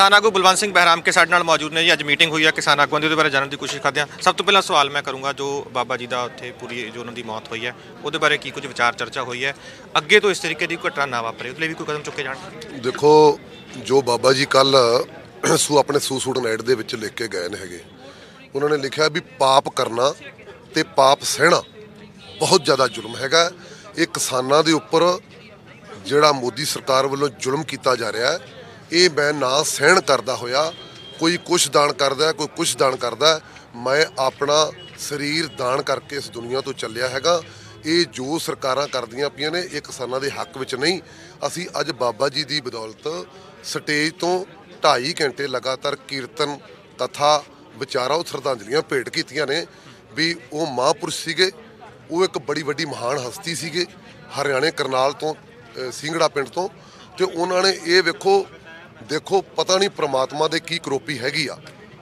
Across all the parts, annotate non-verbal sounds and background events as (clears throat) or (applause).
ਕਿਸਾਨ ਆਗੂ ਬਲਵੰਤ ਸਿੰਘ ਬਹਿਰਾਮ ਕੇ ਸਾਡੇ ਨਾਲ ਮੌਜੂਦ ਨੇ ਜੀ। ਅੱਜ ਮੀਟਿੰਗ ਹੋਈ ਹੈ ਕਿਸਾਨ ਆਗੂਆਂ ਦੀ, ਉਹਦੇ ਬਾਰੇ ਜਾਣਨ ਦੀ ਕੋਸ਼ਿਸ਼ ਕਰਦੇ ਹਾਂ। ਸਭ ਤੋਂ ਪਹਿਲਾਂ ਸਵਾਲ ਮੈਂ ਕਰੂੰਗਾ ਜੋ ਬਾਬਾ ਜੀ ਦਾ ਉੱਥੇ ਪੂਰੀ, ਜੋ ਉਹਨਾਂ ਦੀ ਮੌਤ ਹੋਈ ਹੈ, ਉਹਦੇ ਬਾਰੇ ਕੀ ਕੁਝ ਵਿਚਾਰ ਚਰਚਾ ਹੋਈ ਹੈ? ਅੱਗੇ ਤੋਂ ਇਸ ਤਰੀਕੇ ਦੀ ਘਟਨਾ ਨਾ ਵਾਪਰੇ, ਉਹਦੇ ਲਈ ਵੀ ਕੋਈ ਕਦਮ ਚੁੱਕੇ ਜਾਣ। ਦੇਖੋ, ਜੋ ਬਾਬਾ ਜੀ ਕੱਲ (clears throat) ਸੂ ਆਪਣੇ ਸੂਸੂਟ ਨਾਈਟ ਦੇ ਵਿੱਚ ਲਿਖ ਕੇ ਗਏ ਨੇ ਹੈਗੇ। ਉਹਨਾਂ ਨੇ ਲਿਖਿਆ ਵੀ ਪਾਪ ਕਰਨਾ ਤੇ ਪਾਪ ਸਹਿਣਾ ਬਹੁਤ ਜ਼ਿਆਦਾ ਜ਼ੁਲਮ ਹੈਗਾ। ਇਹ ਕਿਸਾਨਾਂ ਦੇ ਉੱਪਰ ਜਿਹੜਾ ਮੋਦੀ ਸਰਕਾਰ ਵੱਲੋਂ ਜ਼ੁਲਮ ਕੀਤਾ ਜਾ ਰਿਹਾ ਹੈ ਇਹ ਮੈਂ ਨਾ ਸਹਿਣ ਕਰਦਾ ਹੋਇਆ, ਕੋਈ ਕੁਛ ਦਾਨ ਕਰਦਾ, ਕੋਈ ਕੁਛ ਦਾਨ ਕਰਦਾ, ਮੈਂ ਆਪਣਾ ਸਰੀਰ ਦਾਨ ਕਰਕੇ ਇਸ ਦੁਨੀਆ ਤੋਂ ਚੱਲਿਆ ਹੈਗਾ। ਇਹ ਜੋ ਸਰਕਾਰਾਂ ਕਰਦੀਆਂ ਪਈਆਂ ਨੇ, ਇਹ ਕਿਸਾਨਾਂ ਦੇ ਹੱਕ ਵਿੱਚ ਨਹੀਂ। ਅਸੀਂ ਅੱਜ ਬਾਬਾ ਜੀ ਦੀ ਬਦੌਲਤ ਸਟੇਜ ਤੋਂ 2.5 ਘੰਟੇ ਲਗਾਤਾਰ ਕੀਰਤਨ, ਕਥਾ, ਵਿਚਾਰਾਂ ਉਹ ਸ਼ਰਧਾਂਜਲੀਆਂ ਭੇਟ ਕੀਤੀਆਂ ਨੇ। ਵੀ ਉਹ ਮਹਾਂਪੁਰਸ਼ ਸੀਗੇ, ਉਹ ਇੱਕ ਬੜੀ ਵੱਡੀ ਮਹਾਨ ਹਸਤੀ ਸੀਗੇ, ਹਰਿਆਣੇ ਕਰਨਾਲ ਤੋਂ, ਅਹ ਸਿੰਗੜਾ ਪਿੰਡ ਤੋਂ। ਤੇ ਉਹਨਾਂ ਨੇ ਇਹ ਵੇਖੋ ਦੇਖੋ, ਪਤਾ ਨਹੀਂ ਪ੍ਰਮਾਤਮਾ ਦੇ ਕੀ ਕਰੋਪੀ ਹੈਗੀ ਆ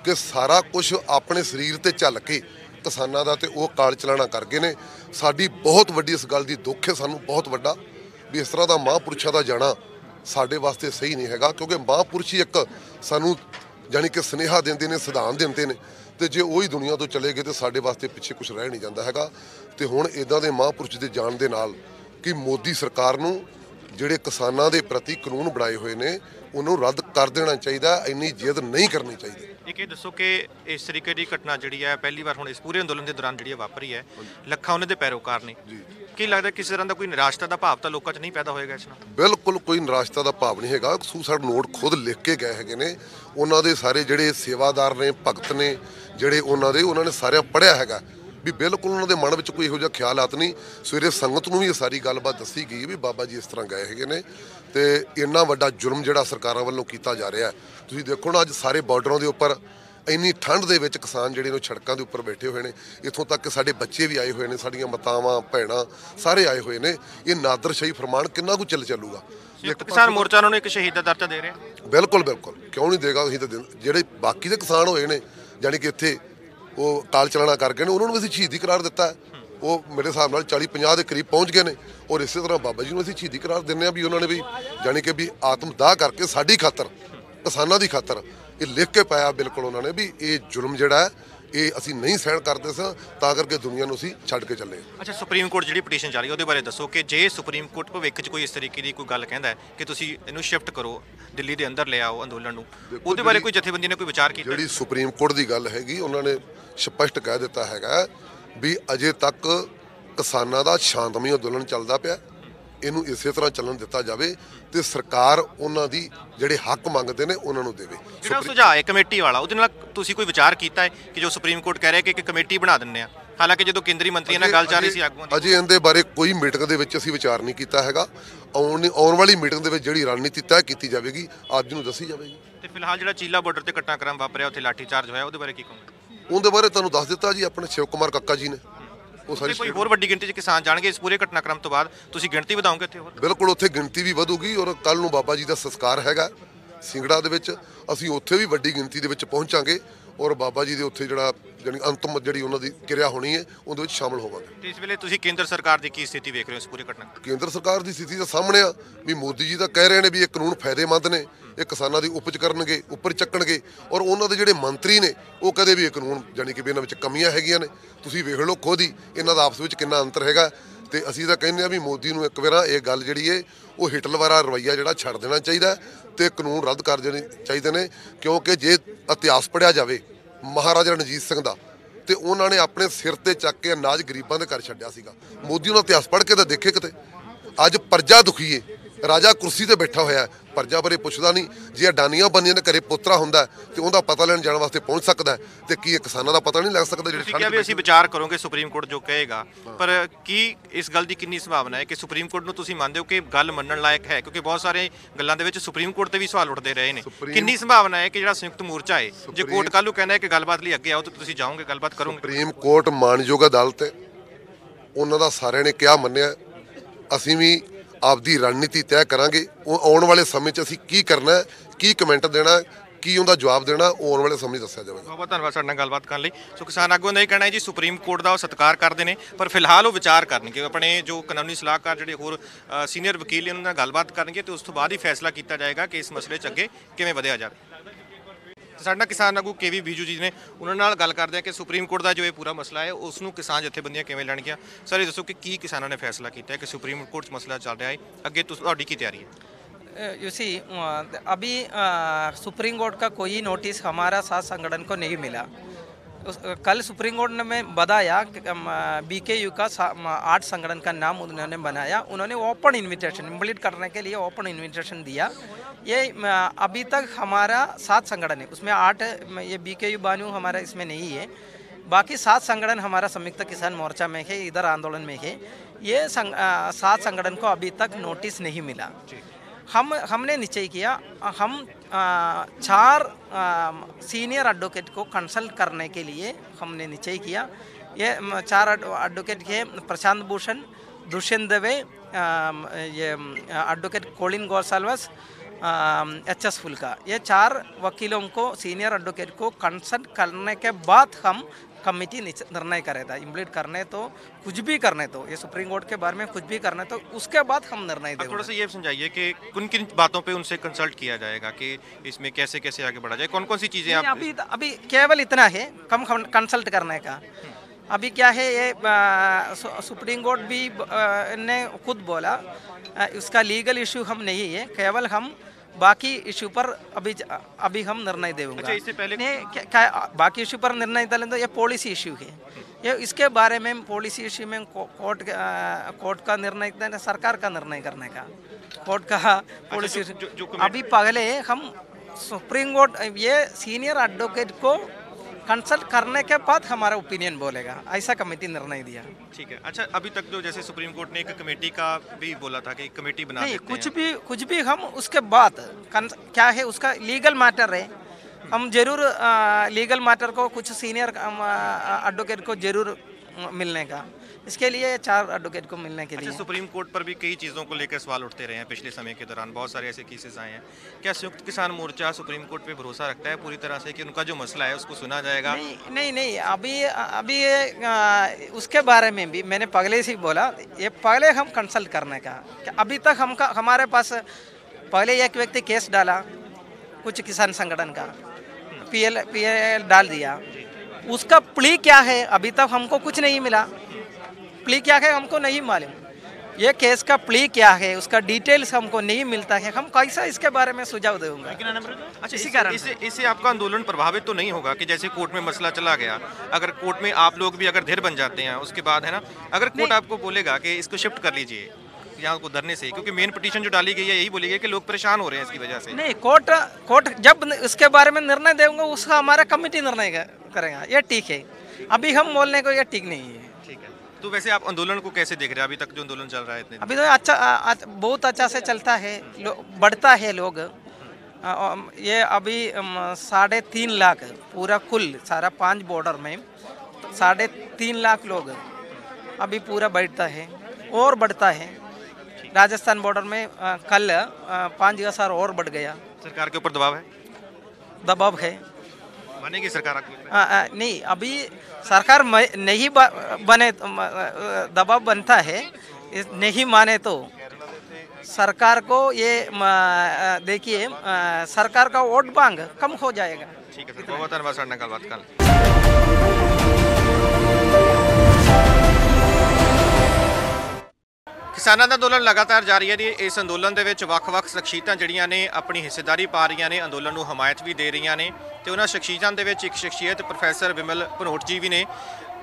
ਕਿ ਸਾਰਾ ਕੁਝ ਆਪਣੇ ਸਰੀਰ ਤੇ ਝੱਲ ਕੇ ਕਿਸਾਨਾਂ ਦਾ ਤੇ ਉਹ ਕਾਲ ਚਲਾਣਾ ਕਰ ਗਏ ਨੇ। ਸਾਡੀ ਬਹੁਤ ਵੱਡੀ ਇਸ ਗੱਲ ਦੀ ਦੁੱਖ ਹੈ, ਸਾਨੂੰ ਬਹੁਤ ਵੱਡਾ ਵੀ ਇਸ ਤਰ੍ਹਾਂ ਦਾ ਮਹਾਂਪੁਰਸ਼ਾਂ ਦਾ ਜਾਣਾ ਸਾਡੇ ਵਾਸਤੇ ਸਹੀ ਨਹੀਂ ਹੈਗਾ, ਕਿਉਂਕਿ ਮਹਾਂਪੁਰਸ਼ ਹੀ ਇੱਕ ਸਾਨੂੰ ਯਾਨੀ ਕਿ ਸਨੇਹਾ ਦਿੰਦੇ ਨੇ, ਸਿਧਾਂਤ ਦਿੰਦੇ ਨੇ ਤੇ ਜੇ ਉਹੀ ਦੁਨੀਆ ਤੋਂ ਚਲੇ ਗਏ ਤੇ ਸਾਡੇ ਵਾਸਤੇ ਪਿੱਛੇ ਕੁਝ ਰਹਿ ਨਹੀਂ ਜਾਂਦਾ ਹੈਗਾ। ਤੇ ਹੁਣ ਇਦਾਂ ਦੇ ਮਹਾਂਪੁਰਸ਼ ਦੇ ਜਾਣ ਦੇ ਨਾਲ ਕਿ ਮੋਦੀ ਸਰਕਾਰ ਨੂੰ ਜਿਹੜੇ ਕਿਸਾਨਾਂ ਦੇ ਪ੍ਰਤੀ ਕਾਨੂੰਨ ਬਣਾਏ ਹੋਏ ਨੇ ਉਹਨੂੰ ਰੱਦ ਕਰ ਦੇਣਾ ਚਾਹੀਦਾ ਇੰਨੀ ਜਿੱਦ ਨਹੀਂ ਕਰਨੀ ਚਾਹੀਦੀ। ਇੱਕ ਇਹ ਦੱਸੋ ਕਿ ਇਸ ਤਰੀਕੇ ਦੀ ਘਟਨਾ ਜਿਹੜੀ ਹੈ ਪਹਿਲੀ ਵਾਰ ਹੁਣ ਇਸ ਪੂਰੇ ਅੰਦੋਲਨ ਦੇ ਦੌਰਾਨ ਜਿਹੜੀ ਵਾਪਰੀ ਹੈ ਲੱਖਾਂ ਉਹਨਾਂ ਦੇ ਪੈਰੋਕਾਰ ਨੇ। ਕੀ ਲੱਗਦਾ ਕਿਸੇ ਤਰ੍ਹਾਂ ਦਾ ਕੋਈ ਨਿਰਾਸ਼ਤਾ ਦਾ ਭਾਵ ਤਾਂ ਲੋਕਾਂ 'ਚ ਨਹੀਂ ਪੈਦਾ ਹੋਏਗਾ ਇਸ ਨਾਲ? ਬਿਲਕੁਲ ਕੋਈ ਨਿਰਾਸ਼ਤਾ ਦਾ ਭਾਵ ਨਹੀਂ ਹੈਗਾ। ਸੂਸਾਈਡ ਨੋਟ ਖੁਦ ਲਿਖ ਕੇ ਗਏ ਹੈਗੇ ਨੇ। ਉਹਨਾਂ ਦੇ ਸਾਰੇ ਜਿਹੜੇ ਸੇਵਾਦਾਰ ਨੇ ਭਗਤ ਨੇ ਜਿਹੜੇ ਉਹਨਾਂ ਦੇ ਉਹਨਾਂ ਨੇ ਸਾਰਿਆਂ ਪੜਿਆ ਹੈਗਾ। ਵੀ ਬਿਲਕੁਲ ਉਹਨਾਂ ਦੇ ਮਨ ਵਿੱਚ ਕੋਈ ਇਹੋ ਜਿਹਾ ਖਿਆਲਾਤ ਨਹੀਂ। ਸਵੇਰੇ ਸੰਗਤ ਨੂੰ ਵੀ ਇਹ ਸਾਰੀ ਗੱਲਬਾਤ ਦੱਸੀ ਗਈ ਵੀ ਬਾਬਾ ਜੀ ਇਸ ਤਰ੍ਹਾਂ ਗਏ ਹੈਗੇ ਨੇ ਤੇ ਇੰਨਾ ਵੱਡਾ ਜੁਰਮ ਜਿਹੜਾ ਸਰਕਾਰਾਂ ਵੱਲੋਂ ਕੀਤਾ ਜਾ ਰਿਹਾ ਤੁਸੀਂ ਦੇਖੋ ਨਾ ਅੱਜ ਸਾਰੇ ਬਾਰਡਰਾਂ ਦੇ ਉੱਪਰ ਇੰਨੀ ਠੰਡ ਦੇ ਵਿੱਚ ਕਿਸਾਨ ਜਿਹੜੇ ਨੇ ਸੜਕਾਂ ਦੇ ਉੱਪਰ ਬੈਠੇ ਹੋਏ ਨੇ। ਇੱਥੋਂ ਤੱਕ ਕਿ ਸਾਡੇ ਬੱਚੇ ਵੀ ਆਏ ਹੋਏ ਨੇ ਸਾਡੀਆਂ ਮਾਤਾਵਾਂ ਭੈਣਾਂ ਸਾਰੇ ਆਏ ਹੋਏ ਨੇ। ਇਹ ਨਾਦਰਸ਼ਾਹੀ ਫਰਮਾਨ ਕਿੰਨਾ ਕੁ ਚੱਲ ਚੱਲੂਗਾ? ਕਿਸਾਨ ਮੋਰਚਾ ਉਹਨਾਂ ਨੂੰ ਇੱਕ ਸ਼ਹੀਦ ਦਾ ਦਰਜਾ ਦੇ ਰਿਹਾ। ਬਿਲਕੁਲ ਬਿਲਕੁਲ। ਕਿਉਂ ਨਹੀਂ ਦੇਗਾ ਅਸੀਂ ਤਾਂ ਜਿਹੜੇ ਬਾਕੀ ਦੇ ਕਿਸਾਨ ਹੋਏ ਨੇ ਯਾਨੀ ਕਿ ਇੱਥੇ ਉਹ ਕਾਲ ਚਲਾਣਾ ਕਰ ਗਏ ਨੇ, ਉਹਨਾਂ ਨੂੰ ਵੀ ਅਸੀਂ ਸ਼ਹੀਦੀ ਕਰਾਰ ਦਿੱਤਾ ਉਹ ਮੇਰੇ ਹਿਸਾਬ ਨਾਲ 40 50 ਦੇ ਕਰੀਬ ਪਹੁੰਚ ਗਏ ਨੇ। ਔਰ ਇਸੇ ਤਰ੍ਹਾਂ ਬਾਬਾ ਜੀ ਨੂੰ ਅਸੀਂ ਸ਼ਹੀਦੀ ਕਰਾਰ ਦਿੰਦੇ ਆ ਵੀ ਉਹਨਾਂ ਨੇ ਵੀ ਯਾਨੀ ਕਿ ਵੀ ਆਤਮ ਦਾਹ ਕਰਕੇ ਸਾਡੀ ਖਾਤਰ, ਕਿਸਾਨਾਂ ਦੀ ਖਾਤਰ ਇਹ ਲਿਖ ਕੇ ਪਾਇਆ ਬਿਲਕੁਲ ਉਹਨਾਂ ਨੇ ਵੀ ਇਹ ਜ਼ੁਲਮ ਜਿਹੜਾ ਹੈ ਇਹ ਅਸੀਂ ਨਹੀਂ ਸਹਿਣ ਕਰਦੇ ਸਾਂ ਤਾਂ ਕਰਕੇ ਦੁਨੀਆ ਨੂੰ ਅਸੀਂ ਛੱਡ ਕੇ ਚੱਲੇ। ਅੱਛਾ ਸੁਪਰੀਮ ਕੋਰਟ ਜਿਹੜੀ ਪਟੀਸ਼ਨ ਚੱਲ ਰਹੀ ਹੈ ਉਹਦੇ ਬਾਰੇ ਦੱਸੋ ਕਿ ਜੇ ਸੁਪਰੀਮ ਕੋਰਟ ਭਵਿੱਖ 'ਚ ਕੋਈ ਇਸ ਤਰੀਕੇ ਦੀ ਕੋਈ ਗੱਲ ਕਹਿੰਦਾ ਹੈ ਕਿ ਤੁਸੀਂ ਇਹਨੂੰ ਸ਼ਿਫਟ ਕਰੋ ਦਿੱਲੀ ਦੇ ਅੰਦਰ ਲੈ ਆਓ ਅੰਦੋਲਨ ਨੂੰ ਉਹਦੇ ਬਾਰੇ ਕੋਈ ਜਥੇਬੰਦੀ ਨੇ ਕੋਈ ਵਿਚਾਰ ਕੀਤਾ ਜਿਹੜੀ ਸੁਪਰੀਮ ਕੋਰਟ ਦੀ ਗੱਲ ਹੈਗੀ ਉਹਨਾਂ ਨੇ ਸਪਸ਼ਟ ਕਹਿ ਦਿੱਤਾ ਹੈਗਾ ਵੀ ਅਜੇ ਤੱਕ ਕਿਸਾਨਾਂ ਦਾ ਸ਼ਾਂਤਮਈ ਅੰਦੋਲਨ ਚੱਲਦਾ ਪਿਆ ਇਹਨੂੰ ਇਸੇ ਤਰ੍ਹਾਂ ਚੱਲਣ ਦਿੱਤਾ ਜਾਵੇ ਤੇ ਸਰਕਾਰ ਉਹਨਾਂ ਦੀ ਜਿਹੜੇ ਹੱਕ ਮੰਗਦੇ ਨੇ ਉਹਨਾਂ ਨੂੰ ਦੇਵੇ। ਜਿਹੜਾ ਸੁਝਾਅ ਹੈ ਕਮੇਟੀ ਵਾਲਾ ਉਹਦੇ ਨਾਲ ਤੁਸੀਂ ਕੋਈ ਵਿਚਾਰ ਕੀਤਾ ਹੈ ਕਿ ਜੋ ਸੁਪਰੀਮ ਕੋਰਟ ਕਹਿ ਰਿਹਾ ਕਿ ਇੱਕ ਕਮੇਟੀ ਬਣਾ ਦਿੰਦੇ ਆ ਹਾਲਾਂਕਿ ਜਦੋਂ ਕੇਂਦਰੀ ਮੰਤਰੀਆਂ ਨਾਲ ਗੱਲ ਚੱਲ ਰਹੀ ਸੀ ਆਗੂਆਂ ਦੀ। ਅਜੇ ਇਹਦੇ ਬਾਰੇ ਕੋਈ ਮੀਟਿੰਗ ਦੇ ਵਿੱਚ ਅਸੀਂ ਵਿਚਾਰ ਨਹੀਂ ਕੀਤਾ ਹੈਗਾ। ਆਉਣ ਆਉਣ ਵਾਲੀ ਮੀਟਿੰਗ ਦੇ ਵਿੱਚ ਜਿਹੜੀ ਰਣਨੀਤੀ ਤੈਅ ਕੀਤੀ ਜਾਵੇਗੀ ਅੱਜ ਨੂੰ ਦੱਸੀ ਜਾਵੇਗੀ। ਤੇ ਫਿਲਹਾਲ ਜਿਹੜਾ ਚੀਲਾ ਬਾਰਡਰ ਤੇ ਘਟਨਾਕ੍ਰਮ ਵਾਪਰਿਆ ਉੱਥੇ ਲਾਠੀ ਚਾਰਜ ਹੋਇਆ ਉਹਦੇ ਬਾਰੇ ਕੀ ਕਹੋਗੇ? ਉਹਦੇ ਬਾਰੇ ਤੁਹਾਨੂੰ ਦੱਸ ਦਿੱਤਾ ਜੀ ਆਪਣੇ ਸ਼ਿਵ ਕੁਮਾਰ ਕੱਕਾ ਜੀ ਨੇ। ਉਹ ਸਾਰੀ ਕੋਈ ਹੋਰ ਵੱਡੀ ਗਿਣਤੀ 'ਚ ਕਿਸਾਨ ਜਾਣਗੇ ਇਸ ਪੂਰੇ ਘਟਨਾਕ੍ਰਮ ਤੋਂ ਬਾਅਦ? ਤੁਸੀਂ ਗਿਣਤੀ ਵਧਾਓਗੇ ਇੱਥੇ ਹੋਰ? ਬਿਲਕੁਲ ਉੱਥੇ ਗਿਣਤੀ ਵੀ ਵਧੂਗੀ ਔਰ ਕੱਲ ਨੂੰ ਬਾਬਾ ਜੀ ਦਾ ਸੰਸਕਾਰ ਹੈਗਾ ਸਿੰਗੜਾ ਦੇ ਵਿੱਚ। ਅਸੀਂ ਉੱਥੇ ਵੀ ਵੱਡੀ ਗਿਣਤੀ ਦੇ ਵਿੱਚ ਪਹੁੰਚਾਂਗੇ। ਔਰ ਬਾਬਾ ਜੀ ਦੇ ਉੱਥੇ ਜਿਹੜਾ ਜਾਣੀ ਅੰਤਮ ਜਿਹੜੀ ਉਹਨਾਂ ਦੀ ਕਿਰਿਆ ਹੋਣੀ ਹੈ ਉਹਦੇ ਵਿੱਚ ਸ਼ਾਮਲ ਹੋਵਾਂਗੇ। ਤੇ ਇਸ ਵੇਲੇ ਤੁਸੀਂ ਕੇਂਦਰ ਸਰਕਾਰ ਦੀ ਕੀ ਸਥਿਤੀ ਵੇਖ ਰਹੇ ਹੋ ਇਸ ਪੂਰੇ ਘਟਨਾ ਕੇਂਦਰ ਸਰਕਾਰ ਦੀ ਸਥਿਤੀ ਤਾਂ ਸਾਹਮਣੇ ਆ ਵੀ ਮੋਦੀ ਜੀ ਤਾਂ ਕਹਿ ਰਹੇ ਨੇ ਵੀ ਇਹ ਕਾਨੂੰਨ ਫਾਇਦੇਮੰਦ ਨੇ ਇਹ ਕਿਸਾਨਾਂ ਦੀ ਉਪਜ ਕਰਨਗੇ ਉੱਪਰ ਚੱਕਣਗੇ ਔਰ ਉਹਨਾਂ ਦੇ ਜਿਹੜੇ ਮੰਤਰੀ ਨੇ ਉਹ ਕਦੇ ਵੀ ਇਹ ਕਾਨੂੰਨ ਜਾਣੀ ਕਿ ਵੀ ਇਹਨਾਂ ਵਿੱਚ ਕਮੀਆਂ ਹੈਗੀਆਂ ਨੇ। ਤੁਸੀਂ ਵੇਖ ਲਓ ਖੁਦ ਹੀ ਇਹਨਾਂ ਦਾ ਆਪਸ ਵਿੱਚ ਕਿੰਨਾ ਅੰਤਰ ਹੈਗਾ। ਤੇ ਅਸੀਂ ਤਾਂ ਕਹਿੰਦੇ ਆ ਵੀ ਮੋਦੀ ਨੂੰ ਇੱਕ ਵਾਰਾ ਇਹ ਗੱਲ ਜਿਹੜੀ ਏ ਉਹ ਹਿਟਲਰ ਵਾਲਾ ਰਵਈਆ ਜਿਹੜਾ ਛੱਡ ਦੇਣਾ ਚਾਹੀਦਾ। ਤੇ ਕਾਨੂੰਨ ਰੱਦ ਕਰ ਦੇਣੇ ਚਾਹੀਦੇ ਨੇ, ਕਿਉਂਕਿ ਜੇ ਇਤਿਹਾਸ ਪੜਿਆ ਜਾਵੇ, ਮਹਾਰਾਜਾ ਰਣਜੀਤ ਸਿੰਘ ਦਾ, ਤੇ ਉਹਨਾਂ ਨੇ ਆਪਣੇ ਸਿਰ ਤੇ ਚੱਕ ਕੇ ਅਨਾਜ ਗਰੀਬਾਂ ਦੇ ਘਰ ਛੱਡਿਆ ਸੀਗਾ। ਮੋਦੀ ਉਹਨਾਂ ਇਤਿਹਾਸ ਪੜ੍ਹ ਕੇ ਤਾਂ ਦੇਖੇ ਕਿਤੇ। ਅੱਜ ਪਰਜਾ ਦੁਖੀ ਏ। ਰਾਜਾ ਕੁਰਸੀ ਤੇ ਬੈਠਾ ਹੋਇਆ ਹੈ। ਪ੍ਰਜਾ ਬਾਰੇ ਪੁੱਛਦਾ ਨਹੀਂ। ਜੇ ਅਡਾਨੀਆਂ ਬੰਦੀਆਂ ਦੇ ਘਰੇ ਪੁੱਤਰਾ ਹੁੰਦਾ ਹੈ, ਤੇ ਉਹਦਾ ਪਤਾ ਲੈਣ ਜਾਣ ਵਾਸਤੇ ਪਹੁੰਚ ਸਕਦਾ ਹੈ, ਤੇ ਕੀ ਇਹ ਕਿਸਾਨਾਂ ਦਾ ਪਤਾ ਨਹੀਂ ਲੱਗ ਸਕਦਾ ਜਿਹੜੇ ਵੀ ਚ ਅਸੀਂ ਵਿਚਾਰ ਕਰੋਗੇ ਸੁਪਰੀਮ ਕੋਰਟ ਜੋ ਕਹੇਗਾ। ਪਰ ਕੀ ਇਸ ਗੱਲ ਦੀ ਕਿੰਨੀ ਸੰਭਾਵਨਾ ਹੈ ਕਿ ਸੁਪਰੀਮ ਕੋਰਟ ਨੂੰ ਤੁਸੀਂ ਮੰਨਦੇ ਹੋ ਕਿ ਗੱਲ ਮੰਨਣ ਲਾਇਕ ਹੈ? ਕਿਉਂਕਿ ਬਹੁਤ ਸਾਰੇ ਗੱਲਾਂ ਦੇ ਵਿੱਚ ਸੁਪਰੀਮ ਕੋਰਟ ਤੇ ਵੀ ਸਵਾਲ ਉੱਠਦੇ ਰਹੇ ਨੇ। ਕਿੰਨੀ ਸੰਭਾਵਨਾ ਹੈ ਕਿ ਜਿਹੜਾ ਸੰਯੁਕਤ ਮੋਰਚਾ ਹੈ ਜੇ ਕੋਰਟ ਕੱਲ੍ਹ ਨੂੰ ਕਹਿੰਦਾ ਹੈ ਕਿ ਗੱਲਬਾਤ ਲਈ ਅੱਗੇ ਆਓ ਤਾਂ ਤੁਸੀਂ ਜਾਓਗੇ ਗੱਲਬਾਤ ਕਰੋਗੇ। ਸੁਪਰੀਮ ਕੋਰਟ ਮਾਨਯੋਗ ਅਦਾਲਤ ਹੈ। ਉਹਨਾਂ ਦਾ ਸਾਰਿਆਂ ਨੇ ਕਿਹਾ ਮੰਨਿਆ। ਅਸੀਂ ਵੀ ਆਪਦੀ ਰਣਨੀਤੀ ਤੈਅ ਕਰਾਂਗੇ। ਉਹ ਆਉਣ ਵਾਲੇ ਸਮੇਂ 'ਚ ਅਸੀਂ ਕੀ ਕਰਨਾ ਕੀ ਕਮੈਂਟ ਦੇਣਾ ਕੀ ਉਹਦਾ ਜਵਾਬ ਦੇਣਾ ਉਹ ਆਉਣ ਵਾਲੇ ਸਮੇਂ 'ਚ ਦੱਸਿਆ ਜਾਵੇਗਾ। ਬਹੁਤ ਬਹੁਤ ਧੰਨਵਾਦ, ਸਾਡੇ ਨਾਲ ਗੱਲਬਾਤ ਕਰਨ ਲਈ। ਸੋ ਕਿਸਾਨ ਆਗੂਆਂ ਦਾ ਇਹ ਕਹਿਣਾ ਹੈ ਜੀ, ਸੁਪਰੀਮ ਕੋਰਟ ਦਾ ਉਹ ਸਤਿਕਾਰ ਕਰਦੇ ਨੇ, ਪਰ ਫਿਲਹਾਲ ਉਹ ਵਿਚਾਰ ਕਰਨਗੇ। ਆਪਣੇ ਜੋ ਕਾਨੂੰਨੀ ਸਲਾਹਕਾਰ ਜਿਹੜੇ ਹੋਰ ਸੀਨੀਅਰ ਵਕੀਲ ਨੇ ਉਹਨਾਂ ਨਾਲ ਗੱਲਬਾਤ ਕਰਨਗੇ ਤੇ ਉਸ ਤੋਂ ਬਾਅਦ ਹੀ ਫੈਸਲਾ ਕੀਤਾ ਜਾਏਗਾ ਕਿ ਇਸ ਮਸਲੇ 'ਚ ਅੱਗੇ ਕਿਵੇਂ ਵਧਿਆ ਜਾਵੇ। ਸਾਡੇ ਨਾਲ ਕਿਸਾਨ ਆਗੂ ਕੇਵੀ ਬੀਜੂ ਜੀ ਨੇ ਉਹਨਾਂ ਨਾਲ ਗੱਲ ਕਰਦੇ ਆ ਕਿ ਸੁਪਰੀਮ ਕੋਰਟ ਦਾ ਜੋ ਇਹ ਪੂਰਾ ਮਸਲਾ ਹੈ ਉਸ ਨੂੰ ਕਿਸਾਨ ਜਥੇਬੰਦੀਆਂ ਕਿਵੇਂ ਲੈਣਗੀਆਂ ਸਰ ਇਹ ਦੱਸੋ ਕਿ ਕੀ ਕਿਸਾਨਾਂ ਨੇ ਫੈਸਲਾ ਕੀਤਾ ਹੈ ਕਿ ਸੁਪਰੀਮ ਕੋਰਟ 'ਚ ਮਸਲਾ ਚੱਲ ਰਿਹਾ ਹੈ ਅੱਗੇ ਤੁਸ- ਤੁਹਾਡੀ ਕੀ ਤਿਆਰੀ ਹੈ यू सी अभी अ, सुप्रीम कोर्ट का कोई नोटिस हमारा साथ संगठन को नहीं मिला उस, कल सुप्रीम कोर्ट ने में बताया बी के यू का आठ संगठन का नाम उन्होंने बनाया। उन्होंने ओपन इनविटेशन इम्प्लीट करने के लिए ओपन इनविटेशन दिया। ये अभी तक हमारा सात संगठन है। उसमें आठ ये बी के यू बानू हमारा इसमें नहीं है। बाकी सात संगठन हमारा संयुक्त किसान मोर्चा में है इधर आंदोलन में है। ये संग, सात संगठन को अभी तक नोटिस नहीं मिला। हम, हमने निश्चय किया, हम चार सीनियर एडवोकेट को कंसल्ट करने के लिए हमने निश्चय किया। ये चार एडवोकेट के प्रशांत भूषण, दुष्यंत दवे ये advocate Colin Gonsalves H S Phoolka. ये चार वकीलों को सीनियर एडवोकेट को कंसल्ट करने के बाद हम कमेटी निर्णय करे था इम्प्लीट करने तो कुछ भी करने तो ये सुप्रीम कोर्ट के बारे में कुछ भी करने तो उसके बाद हम निर्णय आप थोड़ा सा ये समझाइए कि किन किन बातों पे उनसे कंसल्ट किया जाएगा कि इसमें कैसे कैसे आगे बढ़ा जाए कौन कौन सी चीज़ें आप अभी अभी केवल इतना है कम कंसल्ट करने का। अभी क्या है ये सुप्रीम कोर्ट भी आ, ने खुद बोला आ, उसका लीगल इशू हम नहीं है केवल हम बाकी इश्यू पर अभी अभी हम निर्णय देंगे अच्छा, इससे पहले- नहीं, क्या, क्या बाकी इश्यू पर निर्णय डालें तो ये पॉलिसी इश्यू है। ये इसके बारे में पॉलिसी इश्यू में कोर्ट कोर्ट का निर्णय देना सरकार का निर्णय करने का। कोर्ट का पॉलिसी कमेटी- अभी पहले हम सुप्रीम कोर्ट ये सीनियर एडवोकेट को कंसल्ट करने के बाद हमारा ओपिनियन बोलेगा। ऐसा कमेटी निर्णय दिया। ठीक है। अच्छा अभी तक जो जैसे सुप्रीम कोर्ट ने एक कमेटी का भी बोला था कि कमेटी बना नहीं कुछ हैं। भी कुछ भी हम उसके बाद क्या है उसका लीगल मैटर है। हम ज़रूर आ, लीगल मैटर को कुछ सीनियर एडवोकेट को ज़रूर मिलने का। इसके लिए चार एडवोकेट को मिलने के अच्छा लिए। सुप्रीम कोर्ट पर भी कई चीज़ों को लेकर सवाल उठते रहे हैं पिछले समय के दौरान। बहुत सारे ऐसे केसेस आए हैं। क्या संयुक्त किसान मोर्चा सुप्रीम कोर्ट पे भरोसा रखता है पूरी तरह से कि उनका जो मसला है उसको सुना जाएगा? नहीं नहीं नहीं अभी अभी आ, उसके बारे में भी मैंने पहले से ही बोला ये पहले हम कंसल्ट करने का अभी तक हमका हमारे पास पहले एक व्यक्ति केस डाला कुछ किसान संगठन का पीएल पीएल डाल दिया। उसका प्ली क्या है? अभी तक हमको कुछ नहीं मिला। प्ली क्या है हमको नहीं मालूम। ये केस का प्ली क्या है उसका डिटेल्स हमको नहीं मिलता है। हम कैसा इसके बारे में सुझाव दूँगा? अच्छा इसी इसी कारण। इसे इससे आपका आंदोलन प्रभावित तो नहीं होगा कि जैसे कोर्ट में मसला चला गया। अगर कोर्ट में आप लोग भी अगर धीर बन जाते हैं उसके बाद है ना? अगर कोर्ट आपको बोलेगा कि इसको शिफ्ट कर लीजिए यहाँ को धरने से क्योंकि मेन पिटीशन जो डाली गई है यही बोली गई कि लोग परेशान हो रहे हैं इसकी वजह से। नहीं कोर्ट कोर्ट जब इसके बारे में निर्णय देंगे उसका हमारा कमेटी निर्णय करेगा। ये ठीक है। अभी हम बोलने को यह ठीक नहीं है। तो वैसे आप आंदोलन को कैसे देख रहे हैं? अभी तक जो आंदोलन चल रहा है इतने अभी तो अच्छा आ- बहुत अच्छा से चलता है बढ़ता है लोग। आ, ये अभी साढ़े तीन लाख पूरा कुल सारा पाँच बॉर्डर में साढ़े तीन लाख लोग अभी पूरा बढ़ता है और बढ़ता है। राजस्थान बॉर्डर में आ, कल पाँच हज़ार और बढ़ गया। सरकार के ऊपर दबाव है? दबाव है। बनेगी सरकार हाँ, हाँ, नहीं अभी सरकार नहीं बने तो दबाव बनता है नहीं माने तो। सरकार को ये देखिए सरकार का वोट बांग कम हो जाएगा। ठीक है बहुत धन्यवाद सर निकल बात कल। ਕਿਸਾਨਾਂ ਦਾ ਅੰਦੋਲਨ ਲਗਾਤਾਰ ਜਾਰੀ ਹੈ ਜੀ। ਇਸ ਅੰਦੋਲਨ ਦੇ ਵਿੱਚ ਵੱਖ-ਵੱਖ ਸ਼ਖਸੀਅਤਾਂ ਜਿਹੜੀਆਂ ਨੇ ਆਪਣੀ ਹਿੱਸੇਦਾਰੀ ਪਾ ਰਹੀਆਂ ਨੇ, ਅੰਦੋਲਨ ਨੂੰ ਹਮਾਇਤ ਵੀ ਦੇ ਰਹੀਆਂ ਨੇ ਤੇ ਉਹਨਾਂ ਸ਼ਖਸੀਅਤਾਂ ਦੇ ਵਿੱਚ ਇੱਕ ਸ਼ਖਸੀਅਤ ਪ੍ਰੋਫੈਸਰ ਵਿਮਲ ਭਨੋਟ ਜੀ ਵੀ ਨੇ।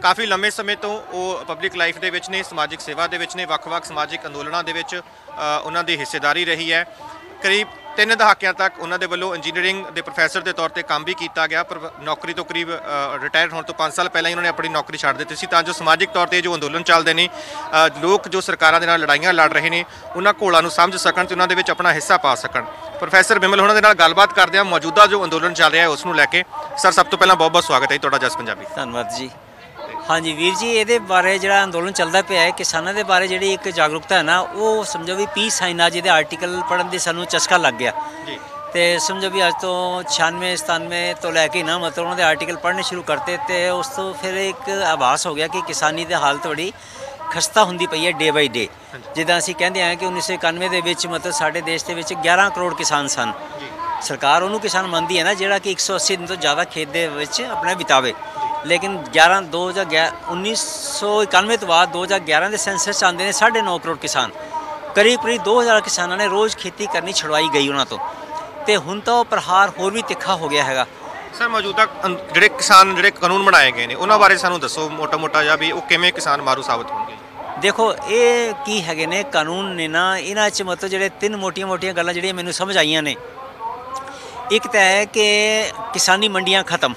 ਕਾਫੀ ਲੰਮੇ ਸਮੇਂ ਤੋਂ ਉਹ ਪਬਲਿਕ ਲਾਈਫ ਦੇ ਵਿੱਚ ਨੇ, ਸਮਾਜਿਕ ਸੇਵਾ ਦੇ ਵਿੱਚ ਨੇ, ਵੱਖ-ਵੱਖ ਸਮਾਜਿਕ ਅੰਦੋਲਨਾਂ ਦੇ ਵਿੱਚ ਉਹਨਾਂ ਦੀ ਹਿੱਸੇਦਾਰੀ ਰਹੀ ਹੈ। ਕਰੀਬ ਤਿੰਨ ਦਹਾਕਿਆਂ ਤੱਕ ਉਹਨਾਂ ਦੇ ਵੱਲੋਂ ਇੰਜੀਨੀਅਰਿੰਗ ਦੇ ਪ੍ਰੋਫੈਸਰ ਦੇ ਤੌਰ ਤੇ ਕੰਮ ਵੀ ਕੀਤਾ ਗਿਆ। ਪਰ ਨੌਕਰੀ ਤੋਂ ਕਰੀਬ ਰਿਟਾਇਰ ਹੋਣ ਤੋਂ 5 ਸਾਲ ਪਹਿਲਾਂ ਹੀ ਉਹਨਾਂ ਨੇ ਆਪਣੀ ਨੌਕਰੀ ਛੱਡ ਦਿੱਤੀ ਸੀ। ਤਾਂ ਜੋ ਸਮਾਜਿਕ ਤੌਰ ਤੇ ਜੋ ਅੰਦੋਲਨ ਚੱਲਦੇ ਨੇ ਲੋਕ ਜੋ ਸਰਕਾਰਾਂ ਦੇ ਨਾਲ ਲੜਾਈਆਂ ਲੜ ਰਹੇ ਨੇ, ਉਹਨਾਂ ਘੋਲਾਂ ਨੂੰ ਸਮਝ ਸਕਣ ਤੇ ਉਹਨਾਂ ਦੇ ਵਿੱਚ ਆਪਣਾ ਹਿੱਸਾ ਪਾ ਸਕਣ। ਪ੍ਰੋਫੈਸਰ ਬਿਮਲ ਉਹਨਾਂ ਦੇ ਨਾਲ ਗੱਲਬਾਤ ਕਰਦੇ ਹਾਂ। ਮੌਜੂਦਾ ਜੋ ਅੰਦੋਲਨ ਚੱਲ ਰਿਹਾ ਹੈ, ਉਸ ਨੂੰ ਲੈ ਕੇ ਸਰ, ਸਭ ਤੋਂ ਪਹਿਲਾਂ ਬਹੁਤ ਬਹੁਤ ਸਵਾਗਤ ਹੈ ਜੀ ਤੁਹਾਡਾ ਜਸ ਪੰਜਾਬੀ। ਧੰਨਵਾਦ ਜੀ। ਹਾਂਜੀ ਵੀਰ ਜੀ ਇਹਦੇ ਬਾਰੇ ਜਿਹੜਾ ਅੰਦੋਲਨ ਚੱਲਦਾ ਪਿਆ ਹੈ ਕਿਸਾਨਾਂ ਦੇ ਬਾਰੇ ਜਿਹੜੀ ਇੱਕ ਜਾਗਰੂਕਤਾ ਹੈ ਨਾ ਉਹ ਸਮਝੋ ਵੀ ਪੀਸ ਸਾਈਨਾ ਜਿਹਦੇ ਆਰਟੀਕਲ ਪੜਨ ਦੇ ਸਾਨੂੰ ਚਸਕਾ ਲੱਗ ਗਿਆ। ਜੀ। ਤੇ ਸਮਝੋ ਵੀ ਅੱਜ ਤੋਂ 96 97 ਤੋਂ ਲੈ ਕੇ ਨਾ ਮਤਲਬ ਉਹਨਾਂ ਦੇ ਆਰਟੀਕਲ ਪੜ੍ਹਨੇ ਸ਼ੁਰੂ ਕਰਤੇ ਤੇ ਉਸ ਤੋਂ ਫਿਰ ਇੱਕ ਆਭਾਸ ਹੋ ਗਿਆ ਕਿ ਕਿਸਾਨੀ ਦੀ ਹਾਲਤ ਬੜੀ ਖਸਤਾ ਹੁੰਦੀ ਪਈ ਹੈ ਡੇ ਬਾਈ ਡੇ ਜਿੱਦਾਂ ਅਸੀਂ ਕਹਿੰਦੇ ਹਾਂ ਕਿ 1991 ਦੇ ਵਿੱਚ ਮਤਲਬ ਸਾਡੇ ਦੇਸ਼ ਦੇ ਵਿੱਚ 11 ਕਰੋੜ ਕਿਸਾਨ ਸਨ। ਸਰਕਾਰ ਉਹਨੂੰ ਕਿਸਾਨ ਮੰਨਦੀ ਹੈ ਨਾ ਜਿਹੜਾ ਕਿ 180 ਦਿਨ ਤੋਂ ਜ਼ਿਆਦਾ ਖੇਤ ਦੇ ਵਿੱਚ ਆਪਣਾ ਬਿਤਾਵੇ। ਲੇਕਿਨ 11 2011 1991 ਤੋਂ ਬਾਅਦ 2011 ਦੇ ਸੈਂਸਸ 'ਚ ਆਉਂਦੇ ਨੇ 9.5 ਕਰੋੜ ਕਿਸਾਨ। ਕਰੀਬ ਕਰੀਬ 2000 ਕਿਸਾਨਾਂ ਨੇ ਰੋਜ਼ ਖੇਤੀ ਕਰਨੀ ਛੁਡਵਾਈ ਗਈ ਉਹਨਾਂ ਤੋਂ। ਤੇ ਹੁਣ ਤਾਂ ਉਹ ਪ੍ਰਹਾਰ ਹੋਰ ਵੀ ਤਿੱਖਾ ਹੋ ਗਿਆ ਹੈਗਾ। ਸਰ ਮੌਜੂਦਾ ਜਿਹੜੇ ਕਿਸਾਨ ਜਿਹੜੇ ਕਾਨੂੰਨ ਬਣਾਏ ਗਏ ਨੇ ਉਹਨਾਂ ਬਾਰੇ ਸਾਨੂੰ ਦੱਸੋ ਮੋਟਾ-ਮੋਟਾ ਜਿਹਾ ਵੀ ਉਹ ਕਿਵੇਂ ਕਿਸਾਨ ਮਾਰੂ ਸਾਬਤ ਹੋਣਗੇ? ਦੇਖੋ ਇਹ ਕੀ ਹੈਗੇ ਨੇ ਕਾਨੂੰਨ ਨੇ ਨਾ ਇਹਨਾਂ 'ਚ ਮਤਲਬ ਜਿਹੜੇ ਤਿੰਨ ਮੋਟੀਆਂ-ਮੋਟੀਆਂ ਗੱਲਾਂ ਜਿਹੜੀਆਂ ਮੈਨੂੰ ਸਮਝ ਆਈਆਂ ਨੇ। ਇੱਕ ਤਾਂ ਹੈ ਕਿ ਕਿਸਾਨੀ ਮੰਡੀਆਂ ਖਤਮ।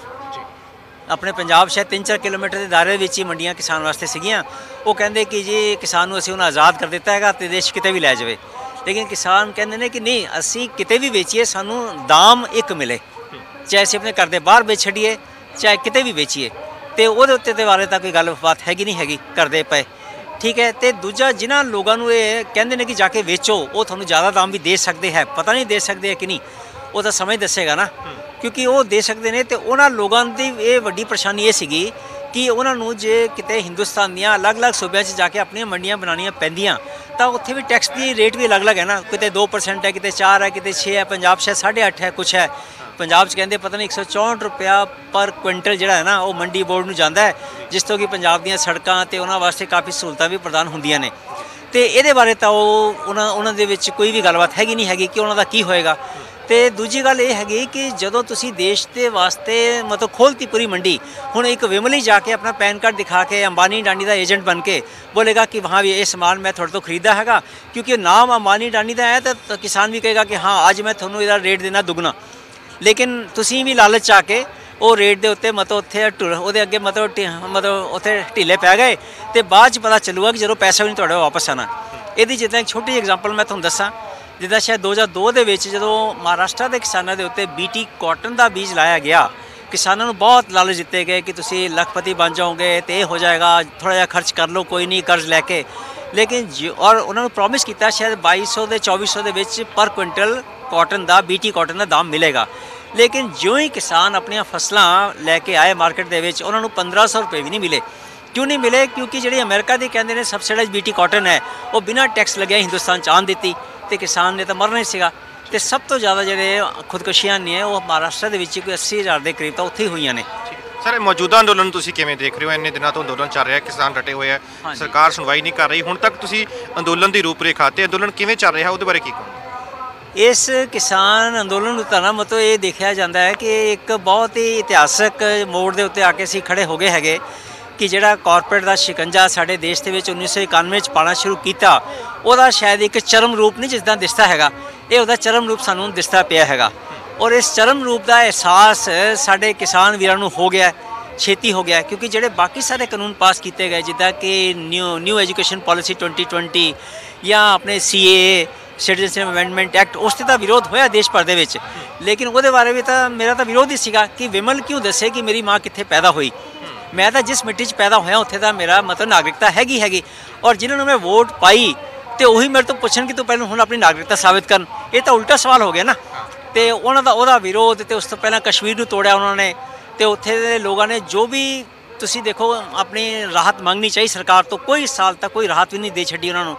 ਆਪਣੇ ਪੰਜਾਬ ਸ਼ਾਇਦ 3-4 ਕਿਲੋਮੀਟਰ ਦੇ ਦਾਇਰੇ ਵਿੱਚ ਹੀ ਮੰਡੀਆਂ ਕਿਸਾਨ ਵਾਸਤੇ ਸੀਗੀਆਂ। ਉਹ ਕਹਿੰਦੇ ਕਿ ਜੀ ਕਿਸਾਨ ਨੂੰ ਅਸੀਂ ਉਹਨਾਂ ਆਜ਼ਾਦ ਕਰ ਦਿੱਤਾ ਹੈਗਾ ਤੇ ਦੇਸ਼ ਕਿਤੇ ਵੀ ਲੈ ਜਾਵੇ। ਲੇਕਿਨ ਕਿਸਾਨ ਕਹਿੰਦੇ ਨੇ ਕਿ ਨਹੀਂ, ਅਸੀਂ ਕਿਤੇ ਵੀ ਵੇਚੀਏ, ਸਾਨੂੰ ਦਾਮ ਇੱਕ ਮਿਲੇ। ਚਾਹੇ ਅਸੀਂ ਆਪਣੇ ਘਰ ਦੇ ਬਾਹਰ ਵੇਚ ਛੱਡੀਏ, ਚਾਹੇ ਕਿਤੇ ਵੀ ਵੇਚੀਏ। ਤੇ ਉਹਦੇ ਉੱਤੇ ਦੇ ਬਾਰੇ ਤਾਂ ਕੋਈ ਗੱਲਬਾਤ ਹੈਗੀ ਨਹੀਂ ਹੈਗੀ, ਕਰਦੇ ਪਏ। ਠੀਕ ਹੈ, ਤੇ ਦੂਜਾ ਜਿਨ੍ਹਾਂ ਲੋਕਾਂ ਨੂੰ ਇਹ ਕਹਿੰਦੇ ਨੇ ਕਿ ਜਾ ਕੇ ਵੇਚੋ, ਉਹ ਤੁਹਾਨੂੰ ਜ਼ਿਆਦਾ ਦਾਮ ਵੀ ਦੇ ਸਕਦੇ ਹੈ। ਪਤਾ ਨਹੀਂ ਦੇ ਸਕਦੇ ਹੈ ਕਿ ਨਹੀਂ। ਉਹ ਤਾਂ ਸਮਝ ਦੱਸੇਗਾ ਨਾ। ਕਿਉਂਕਿ ਉਹ ਦੇ ਸਕਦੇ ਨੇ ਤੇ ਉਹਨਾਂ ਲੋਕਾਂ ਦੀ ਇਹ ਵੱਡੀ ਪਰੇਸ਼ਾਨੀ ਇਹ ਸੀਗੀ ਕਿ ਉਹਨਾਂ ਨੂੰ ਜੇ ਕਿਤੇ ਹਿੰਦੁਸਤਾਨ ਦੀਆਂ ਅਲੱਗ-ਅਲੱਗ ਸੂਬਿਆਂ 'ਚ ਜਾ ਕੇ ਆਪਣੀਆਂ ਮੰਡੀਆਂ ਬਣਾਉਣੀਆਂ ਪੈਂਦੀਆਂ, ਤਾਂ ਉੱਥੇ ਵੀ ਟੈਕਸ ਦੀ ਰੇਟ ਵੀ ਅਲੱਗ-ਅਲੱਗ ਹੈ ਨਾ। ਕਿਤੇ 2% ਹੈ, ਕਿਤੇ 4 ਹੈ, ਕਿਤੇ 6 ਹੈ, ਪੰਜਾਬ ਸ਼ਾਇਦ 8.5 ਹੈ, ਕੁਛ ਹੈ। ਪੰਜਾਬ 'ਚ ਕਹਿੰਦੇ ਪਤਾ ਨਹੀਂ 164 ਰੁਪਿਆ ਪਰ ਕੁਇੰਟਲ ਜਿਹੜਾ ਹੈ ਨਾ, ਉਹ ਮੰਡੀ ਬੋਰਡ ਨੂੰ ਜਾਂਦਾ ਹੈ, ਜਿਸ ਤੋਂ ਕਿ ਪੰਜਾਬ ਦੀਆਂ ਸੜਕਾਂ ਤੇ ਉਹਨਾਂ ਵਾਸਤੇ ਕਾਫੀ ਸਹੂਲਤਾਂ ਵੀ ਪ੍ਰਦਾਨ ਹੁੰਦੀਆਂ ਨੇ। ਤੇ ਇਹਦੇ ਬਾਰੇ ਤਾਂ ਉਹ, ਉਹਨਾਂ ਉਹਨਾਂ ਦੇ ਵਿੱਚ ਕੋਈ ਵੀ ਗੱਲਬਾਤ ਹੈਗੀ ਨਹੀਂ ਹੈਗੀ ਕਿ ਉਹਨਾਂ ਦਾ ਕੀ ਹੋਏਗਾ। ਤੇ ਦੂਜੀ ਗੱਲ ਇਹ ਹੈਗੀ ਕਿ ਜਦੋਂ ਤੁਸੀਂ ਦੇਸ਼ ਦੇ ਵਾਸਤੇ ਮਤਲਬ ਖੋਲਤੀ ਪੂਰੀ ਮੰਡੀ, ਹੁਣ ਇੱਕ ਵਿਮਲੀ ਜਾ ਕੇ ਆਪਣਾ ਪੈਨ ਕਾਰਡ ਦਿਖਾ ਕੇ ਅੰਬਾਨੀ ਡਾਂਡੀ ਦਾ ਏਜੰਟ ਬਣ ਕੇ ਬੋਲੇਗਾ ਕਿ ਵਹਾਂ ਵੀ ਇਹ ਸਮਾਨ ਮੈਂ ਤੁਹਾਡੇ ਤੋਂ ਖਰੀਦਾ ਹੈਗਾ, ਕਿਉਂਕਿ ਨਾਮ ਅੰਬਾਨੀ ਡਾਂਡੀ ਦਾ ਹੈ ਤਾਂ ਕਿਸਾਨ ਵੀ ਕਹੇਗਾ ਕਿ ਹਾਂ, ਅੱਜ ਮੈਂ ਤੁਹਾਨੂੰ ਇਹਦਾ ਰੇਟ ਦੇਣਾ ਦੁੱਗਣਾ। ਲੇਕਿਨ ਤੁਸੀਂ ਵੀ ਲਾਲਚ ਆ ਕੇ ਉਹ ਰੇਟ ਦੇ ਉੱਤੇ ਮਤਲਬ ਉੱਥੇ ਢੁ- ਉਹਦੇ ਅੱਗੇ ਮਤਲਬ ਢੀ- ਮਤਲਬ ਉੱਥੇ ਢਿੱਲੇ ਪੈ ਗਏ ਤੇ ਬਾਅਦ ਚ ਪਤਾ ਚੱਲੂਗਾ ਕਿ ਜਦੋਂ ਪੈਸਾ ਵੀ ਨਹੀਂ ਤੁਹਾਡੇ ਵਾਪਸ ਆਣਾ ਇਹਦੀ ਜਿੱਦਾਂ ਇੱਕ ਛੋਟੀ ਐਗਜ਼ਾਮਪਲ ਮੈਂ ਤੁਹਾਨੂੰ ਦੱਸਾਂ। ਜਿੱਦਾਂ ਸ਼ਾਇਦ 2002 ਦੇ ਵਿੱਚ ਜਦੋਂ ਮਹਾਰਾਸ਼ਟਰ ਦੇ ਕਿਸਾਨਾਂ ਦੇ ਉੱਤੇ ਬੀਟੀ ਕਾਟਨ ਦਾ ਬੀਜ ਲਾਇਆ ਗਿਆ, ਕਿਸਾਨਾਂ ਨੂੰ ਬਹੁਤ ਲਾਲਚ ਦਿੱਤੇ ਗਏ ਕਿ ਤੁਸੀਂ ਲੱਖਪਤੀ ਬਣ ਜਾਓਗੇ ਤੇ ਇਹ ਹੋ ਜਾਏਗਾ ਥੋੜਾ ਜਿਹਾ ਖਰਚ ਕਰ ਲਓ, ਕੋਈ ਨਹੀਂ, ਕਰਜ਼ ਲੈ ਕੇ। ਲੇਕਿਨ ਜਿ- ਔਰ ਉਹਨਾਂ ਨੂੰ ਪ੍ਰੋਮਿਸ ਕੀਤਾ ਸ਼ਾਇਦ 2200 ਦੇ 2400 ਦੇ ਵਿੱਚ ਪਰ ਕੁਇੰਟਲ ਕਾਟਨ ਦਾ ਬੀਟੀ ਕਾਟਨ ਦਾ ਦਾਮ ਮਿਲੇਗਾ। ਲੇਕਿਨ ਜਿਉਂ ਹੀ ਕਿਸਾਨ ਆਪਣੀਆਂ ਫਸਲਾਂ ਲੈ ਕੇ ਆਏ ਮਾਰਕੀਟ ਦੇ ਵਿੱਚ, ਉਹਨਾਂ ਨੂੰ 1500 ਰੁਪਏ ਵੀ ਨਹੀਂ ਮਿਲੇ। ਕਿਉਂ ਨਹੀਂ ਮਿਲੇ? ਕਿਉਂਕਿ ਜਿਹੜੀ ਅਮਰੀਕਾ ਦੀ ਕਹਿੰਦੇ ਨੇ ਸਬਸਿਡਾਈਜ਼ ਬੀਟੀ ਕਾਟਨ ਹੈ, ਉਹ ਬਿਨਾਂ ਟੈਕਸ ਲੱਗਿਆ ਹਿੰਦੁਸਤਾਨ ਚ ਆਣ ਦਿੱਤੀ। ਤੇ ਕਿਸਾਨ ਨੇ ਤਾਂ ਮਰਨਾ ਹੀ ਸੀਗਾ। ਤੇ ਸਭ ਤੋਂ ਜ਼ਿਆਦਾ ਜਿਹੜੇ ਖੁਦਕੁਸ਼ੀਆਂ ਨੇ ਉਹ ਮਹਾਰਾਸ਼ਟਰ ਦੇ ਵਿੱਚ ਕੋਈ 80000 ਦੇ ਕਰੀਬ ਤਾਂ ਉੱਥੇ ਹੀ ਹੋਈਆਂ ਨੇ। ਸਰ ਇਹ ਮੌਜੂਦਾ ਅੰਦੋਲਨ ਤੁਸੀਂ ਕਿਵੇਂ ਦੇਖ ਰਹੇ ਹੋ? ਇੰਨੇ ਦਿਨਾਂ ਤੋਂ ਅੰਦੋਲਨ ਚੱਲ ਰਿਹਾ ਕਿਸਾਨ ਡਟੇ ਹੋਏ ਆ। ਸਰਕਾਰ ਸੁਣਵਾਈ ਨਹੀਂ ਕਰ ਰਹੀ। ਹੁਣ ਤੱਕ ਤੁਸੀਂ ਅੰਦੋਲਨ ਦੀ ਰੂਪਰੇਖਾ ਤੇ ਅੰਦੋਲਨ ਕਿਵੇਂ ਚੱਲ ਰਿਹਾ ਉਹਦੇ ਬਾਰੇ ਕੀ ਕਹੋਗੇ? ਇਸ ਕਿਸਾਨ ਅੰਦੋਲਨ ਨੂੰ ਤਾਂ ਨਾ ਮਤਲਬ ਇਹ ਦੇਖਿਆ ਜਾਂਦਾ ਹੈ ਕਿ ਇੱਕ ਬਹੁਤ ਹੀ ਇਤਿਹਾਸਕ ਮੋੜ ਦੇ ਉੱਤੇ ਆ ਕੇ ਅਸੀਂ ਖੜੇ ਹੋ ਗਏ ਹੈਗੇ। ਕਿ ਜਿਹੜਾ ਕਾਰਪੋਰੇਟ ਦਾ ਸ਼ਿਕੰਜਾ ਸਾਡੇ ਦੇਸ਼ ਦੇ ਵਿੱਚ 1991 ਚ ਪਾਣਾ ਸ਼ੁਰੂ ਕੀਤਾ, ਉਹਦਾ ਸ਼ਾਇਦ ਇੱਕ ਚਰਮ ਰੂਪ ਨਹੀਂ ਜਿਸਦਾ ਦਿਸਦਾ ਹੈਗਾ। ਇਹ ਉਹਦਾ ਚਰਮ ਰੂਪ ਸਾਨੂੰ ਦਿਸਦਾ ਪਿਆ ਹੈਗਾ। ਔਰ ਇਸ ਚਰਮ ਰੂਪ ਦਾ ਅਹਿਸਾਸ ਸਾਡੇ ਕਿਸਾਨ ਵੀਰਾਂ ਨੂੰ ਹੋ ਗਿਆ, ਛੇਤੀ ਹੋ ਗਿਆ, ਕਿਉਂਕਿ ਜਿਹੜੇ ਬਾਕੀ ਸਾਰੇ ਕਾਨੂੰਨ ਪਾਸ ਕੀਤੇ ਗਏ, ਜਿੱਦਾਂ ਕਿ ਨਿਊ ਨਿਊ ਐਜੂਕੇਸ਼ਨ ਪਾਲਿਸੀ 2020 ਜਾਂ ਆਪਣੇ ਸੀਏਏ ਸਿਟੀਜ਼ਨਸ਼ਿਪ ਅਮੈਂਡਮੈਂਟ ਐਕਟ ਉਸ ਤੇ ਤਾਂ ਵਿਰੋਧ ਹੋਇਆ ਦੇਸ਼ ਭਰ ਦੇ ਵਿੱਚ। ਲੇਕਿਨ ਉਹਦੇ ਬਾਰੇ ਵੀ ਤਾਂ ਮੇਰਾ ਤਾਂ ਵਿਰੋਧ ਹੀ ਸੀਗਾ ਕਿ ਵਿਮਲ ਕਿਉਂ ਦੱਸੇ ਕਿ ਮੇਰੀ ਮਾਂ ਕਿੱਥੇ ਪੈਦਾ ਹੋਈ? ਮੈਂ ਤਾਂ ਜਿਸ ਮਿੱਟੀ 'ਚ ਪੈਦਾ ਹੋਇਆ ਉੱਥੇ ਤਾਂ ਮੇਰਾ ਮਤਲਬ ਨਾਗਰਿਕਤਾ ਹੈਗੀ ਹੈਗੀ। ਔਰ ਜਿਨ੍ਹਾਂ ਨੂੰ ਮੈਂ ਵੋਟ ਪਾਈ ਤੇ ਉਹੀ ਮੇਰੇ ਤੋਂ ਪੁੱਛਣ ਕਿ ਤੂੰ ਪਹਿਲਾਂ ਹੁਣ ਆਪਣੀ ਨਾਗਰਿਕਤਾ ਸਾਬਿਤ ਕਰਨ। ਇਹ ਤਾਂ ਉਲਟਾ ਸਵਾਲ ਹੋ ਗਿਆ ਨਾ। ਤੇ ਉਹਨਾਂ ਦਾ ਉਹਦਾ ਵਿਰੋਧ ਤੇ ਉਸ ਤੋਂ ਪਹਿਲਾਂ ਕਸ਼ਮੀਰ ਨੂੰ ਤੋੜਿਆ ਉਹਨਾਂ ਨੇ ਤੇ ਉੱਥੇ ਦੇ ਲੋਕਾਂ ਨੇ ਜੋ ਵੀ ਤੁਸੀਂ ਦੇਖੋ, ਆਪਣੀ ਰਾਹਤ ਮੰਗਣੀ ਚਾਹੀ ਸਰਕਾਰ ਤੋਂ, ਕੋਈ ਸਾਲ ਤੱਕ ਕੋਈ ਰਾਹਤ ਵੀ ਨਹੀਂ ਦੇ ਛੱਡੀ ਉਹਨਾਂ ਨੂੰ।